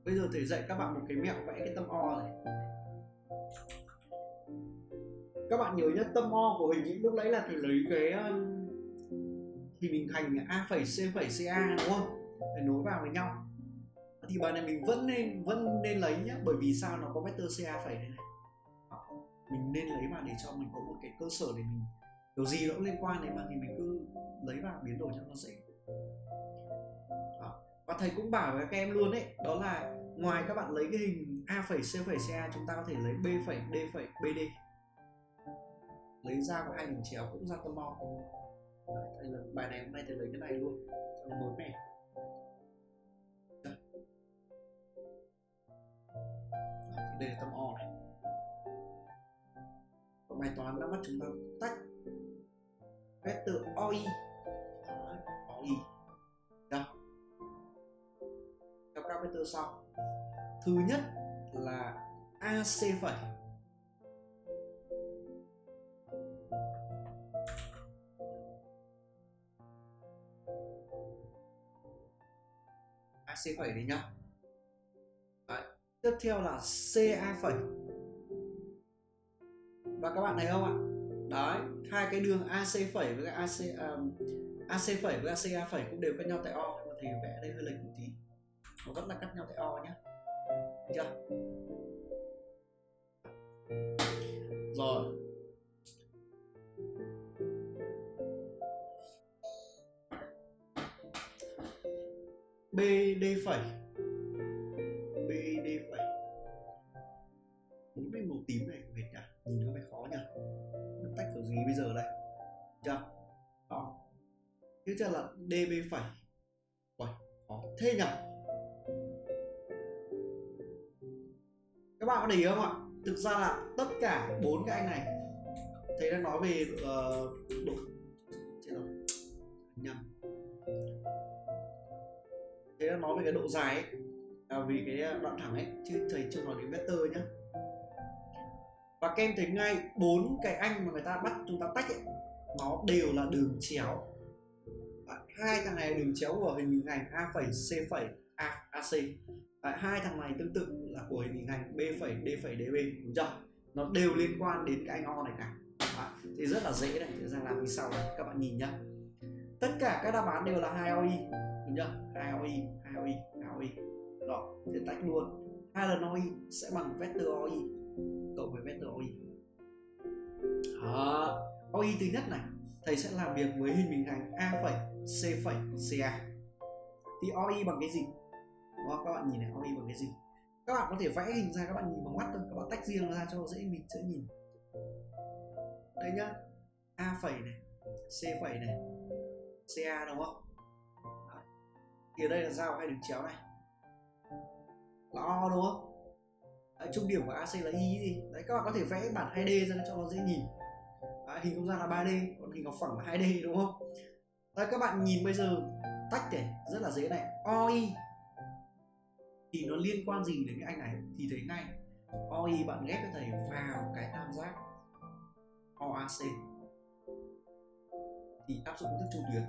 Bây giờ thầy dạy các bạn một cái mẹo vẽ cái tâm o này. Các bạn nhớ nhé tâm o của hình những lúc đấy là thầy lấy cái hình thì mình thành a phẩy c phẩy ca đúng không? Để nối vào với nhau. Thì bài này mình vẫn nên vẫn nên lấy nhé bởi vì sao? Nó có vector ca phẩy đây này. Mình nên lấy vào để cho mình có một cái cơ sở để mình điều gì nó cũng liên quan đến mà thì mình cứ lấy vào biến đổi cho nó dễ. Đó và thầy cũng bảo với các em luôn đấy đó là ngoài các bạn lấy cái hình a phẩy, c phẩy ca chúng ta có thể lấy b phẩy, d phẩy bd lấy ra của hai hình chéo cũng ra tâm mo thầy là bài này hôm nay thầy lấy cái này luôn, cho nó mới mẻ. Đây. Đây là tâm o này. Còn bài toán đã bắt chúng ta tách vector oi oi parameter sau. Thứ nhất là ac phẩy. AC phẩy đấy nhá. Đấy. tiếp theo là CA phẩy. Và các bạn thấy không ạ? Đấy hai cái đường AC phẩy với AC um, à, AC phẩy với ACA phẩy cũng đều cắt nhau tại O thì vẽ đây hơi lệch một tí nó vẫn là cắt nhau tại O nhá. Được chưa? Rồi. B d phẩy. B d phẩy. Bốn cái màu tím này mệt nhỉ? Nhìn có vẻ khó nhỉ? Nó tách kiểu gì bây giờ đây? Chưa? Đó. Thế chắc là DB phẩy. Uầy, khó. Thế nhỉ? Các bạn có để ý không ạ? Thực ra là tất cả bốn cái anh này thầy đang nói về uh, độ chết rồi. Nhầm. Thầy đang nói về cái độ dài ấy à, vì cái đoạn thẳng ấy chứ thầy chưa nói đến vector nhá. Và kem thấy ngay bốn cái anh mà người ta bắt chúng ta tách ấy nó đều là đường chéo. Hai thằng này là đường chéo của hình hình ảnh a phẩy c phẩy a ac à, hai thằng này tương tự là của hình thành b phẩy d phẩy db đúng chưa? Nó đều liên quan đến cái anh o này cả. À, thì rất là dễ này thì ra làm như sau này các bạn nhìn nhá. Tất cả các đáp án đều là hai oi đúng chưa? Hai oi hai oi hai oi đó thì tách luôn. Hai lần oi sẽ bằng vector oi cộng với vector oi à, oi thứ nhất này thầy sẽ làm việc với hình bình hành a phẩy c phẩy ca thì oi bằng cái gì? Đó, các bạn nhìn này oi bằng cái gì? Các bạn có thể vẽ hình ra các bạn nhìn bằng mắt thôi. Các bạn tách riêng ra cho dễ mình dễ nhìn. Đây nhá. A phẩy này c phẩy này ca đúng không? Đó. thì ở đây là giao hai đường chéo này? Là o đúng không? Đấy, trung điểm của AC là y gì đấy các bạn có thể vẽ bản 2D ra cho nó dễ nhìn. Đấy, hình không gian là 3D còn hình học phẳng là 2D đúng không? Đấy các bạn nhìn bây giờ tách này rất là dễ này. OI thì nó liên quan gì đến cái anh này? Thì thấy ngay, OI, bạn ghép cái thầy vào cái tam giác OAC thì áp dụng công thức trung tuyến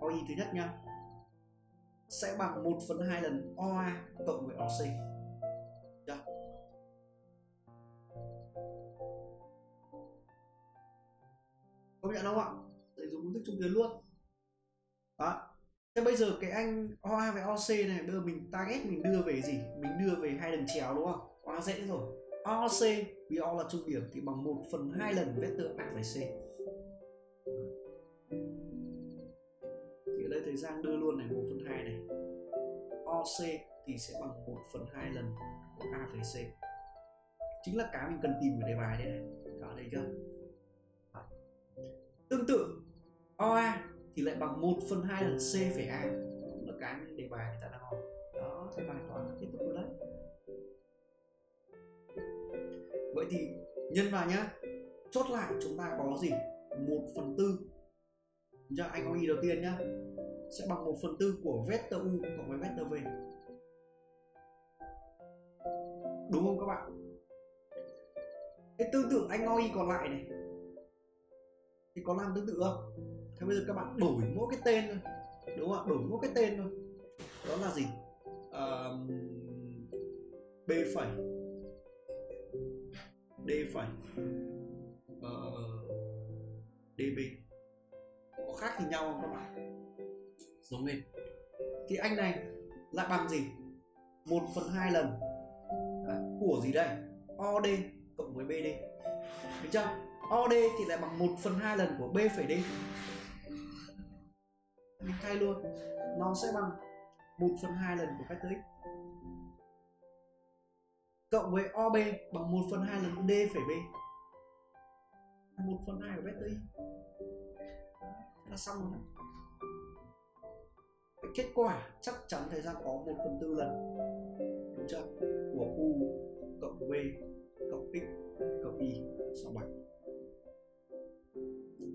OI thứ nhất nhá. Sẽ bằng 1 phần 2 lần OA cộng với OC Được. Công nhận không ạ? Để dùng công thức trung tuyến luôn. Đó. Thế bây giờ cái anh OA với OC này, Bây giờ mình target mình đưa về gì? Mình đưa về hai đường chéo đúng không? Quá dễ rồi. OC vì O là trung điểm thì bằng 1 phần 2 lần vector A phải C. Thì ở đây thầy Giang đưa luôn này 1 phần 2 này. OC thì sẽ bằng 1 phần 2 lần của A phải C. Chính là cái mình cần tìm ở đề bài đây này. Đó đây chưa? Tương tự OA thì lại bằng 1 phần 2 lần C phẩy A. Cũng là cái đề bài người ta đang học. Đó, cái bài toán kết thúc rồi đấy. Vậy thì, nhân vào nhá. Chốt lại, chúng ta có gì? 1 phần tư. Cho anh có ý đầu tiên nhá. Sẽ bằng 1 phần tư của vector u cộng với vector v. Đúng không các bạn? Thế tương tự anh ngoi còn lại này. Thì có làm tương tự không? Thế bây giờ các bạn đổi mỗi cái tên thôi. Đúng không ạ? Đổi mỗi cái tên thôi. Đó là gì? À, b phẩy. D phẩy. Ờ, uh, db có khác thì nhau không các bạn? Giống lên. Thì anh này lại bằng gì? 1 phần 2 lần. À, của gì đây? OD cộng với BD được chưa? OD thì lại bằng 1 phần 2 lần của B phẩy D thay luôn. Nó sẽ bằng 1 phần 2 lần của vector x cộng với OB bằng 1 phần 2 lần D phẩy B. 1 phần 2 của vector y là xong rồi. Cái kết quả chắc chắn thời gian có 1 phần 4 lần đúng chưa của u cộng v cộng x cộng y xong bằng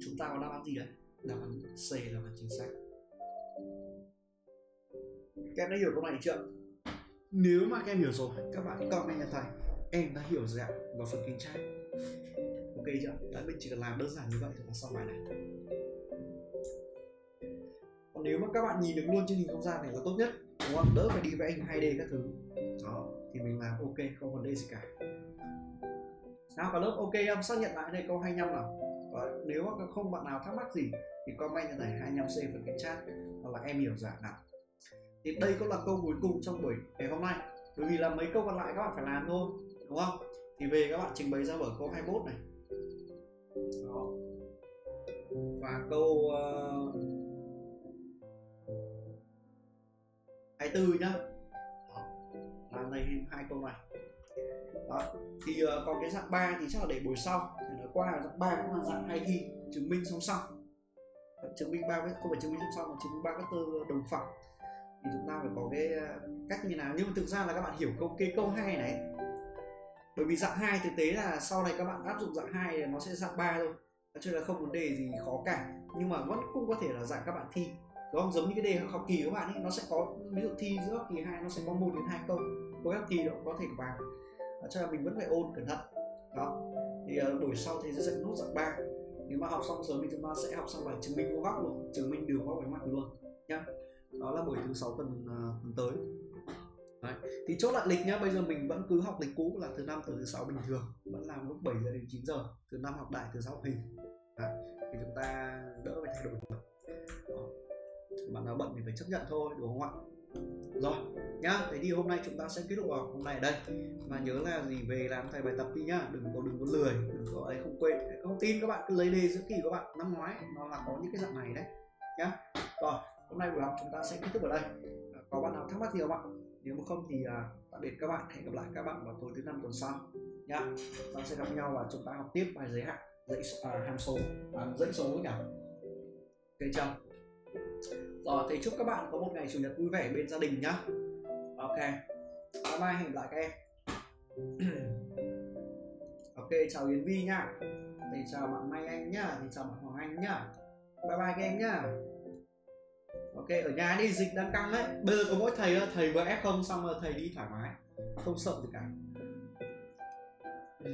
chúng ta có đáp án gì đấy đáp án c là đáp án chính xác các em đã hiểu câu này chưa? Nếu mà các em hiểu rồi, các bạn comment cho thầy. Em đã hiểu dạng và phần kinh chat ok chưa? Đấy mình chỉ cần làm đơn giản như vậy là xong bài này. Còn nếu mà các bạn nhìn được luôn trên hình không gian này là tốt nhất, đúng không? Đỡ phải đi vẽ hình 2D các thứ. Đó, thì mình làm ok, không vấn đề gì cả. Nào cả lớp ok em xác nhận lại đây câu 25 nào và nếu mà không bạn nào thắc mắc gì thì comment cho thầy 25C phần cái chat hoặc là em hiểu giả nào. Thì đây cũng là câu cuối cùng trong buổi ngày hôm nay. Bởi vì là mấy câu còn lại các bạn phải làm thôi đúng không? Thì về các bạn trình bày ra ở câu 21 này. Đó. Và câu ờ, uh, 24 nhá. Đó. làm đây hai câu này đó. Thì ờ, uh, còn cái dạng 3 thì chắc là để buổi sau. Để nói qua là dạng 3 cũng là dạng hai thi chứng minh song song. Chứng minh ba không phải chứng minh song song mà chứng minh ba vector đồng phẳng thì chúng ta phải có cái ờ, cách như nào. Nhưng mà thực ra là các bạn hiểu câu cái câu hai này. Bởi vì dạng 2 thực tế là sau này các bạn áp dụng dạng 2 nó sẽ dạng 3 thôi. Nói chung là không vấn đề gì khó cả. Nhưng mà vẫn cũng có thể là dạng các bạn thi. Đúng không? Giống như cái đề học kỳ của các bạn ấy nó sẽ có ví dụ thi giữa học kỳ 2 nó sẽ có một đến hai câu. Cuối học kỳ nó có thể vào cho nên mình vẫn phải ôn cẩn thận. Đó. Thì ờ, buổi sau thì sẽ dạy nốt dạng 3 nếu mà học xong sớm thì chúng ta sẽ học xong bài chứng minh vô góc luôn chứng minh đường góc bánh mặt luôn nhá. Đó là buổi thứ sáu tuần uh, tuần tới. Đấy. thì chốt lại lịch nhá. Bây giờ mình vẫn cứ học lịch cũ là thứ năm tới thứ sáu bình thường. Vẫn làm lúc 7 giờ đến 9 giờ. Thứ năm học đại thứ sáu học hình. Đấy. thì chúng ta đỡ phải thay đổi. Được bạn nào bận thì phải chấp nhận thôi đúng không ạ? Rồi nhá thế thì hôm nay chúng ta sẽ kết thúc vào hôm nay ở đây. Mà nhớ là gì về làm thầy bài tập đi nhá. Đừng có đừng có lười đừng có ấy không quên. Không tin các bạn cứ lấy đề giữa kỳ các bạn năm ngoái nó là có những cái dạng này đấy nhá. Rồi hôm nay buổi học chúng ta sẽ kết thúc ở đây. À, có bạn nào thắc mắc gì không ạ? Nếu mà không thì à, tạm biệt các bạn. Hẹn gặp lại các bạn vào tối thứ năm tuần sau nhá. Ta sẽ gặp nhau và chúng ta học tiếp bài giới hạn dãy à, hàm số à, dãy số nhỉ? Cây ok chưa rồi, thì chúc các bạn có một ngày chủ nhật vui vẻ bên gia đình nhá. Ok, bye bye, hẹn gặp lại các em. Ok, chào yến vi nhá. Thì chào bạn mai anh nhá. Thì chào bạn hoàng anh nhá. Bye bye các em nhá. Ok, ở nhà đi, dịch đang căng đấy. Bây giờ có mỗi thầy thôi thầy vừa f không, xong rồi thầy đi thoải mái. Không sợ gì cả. Ừ.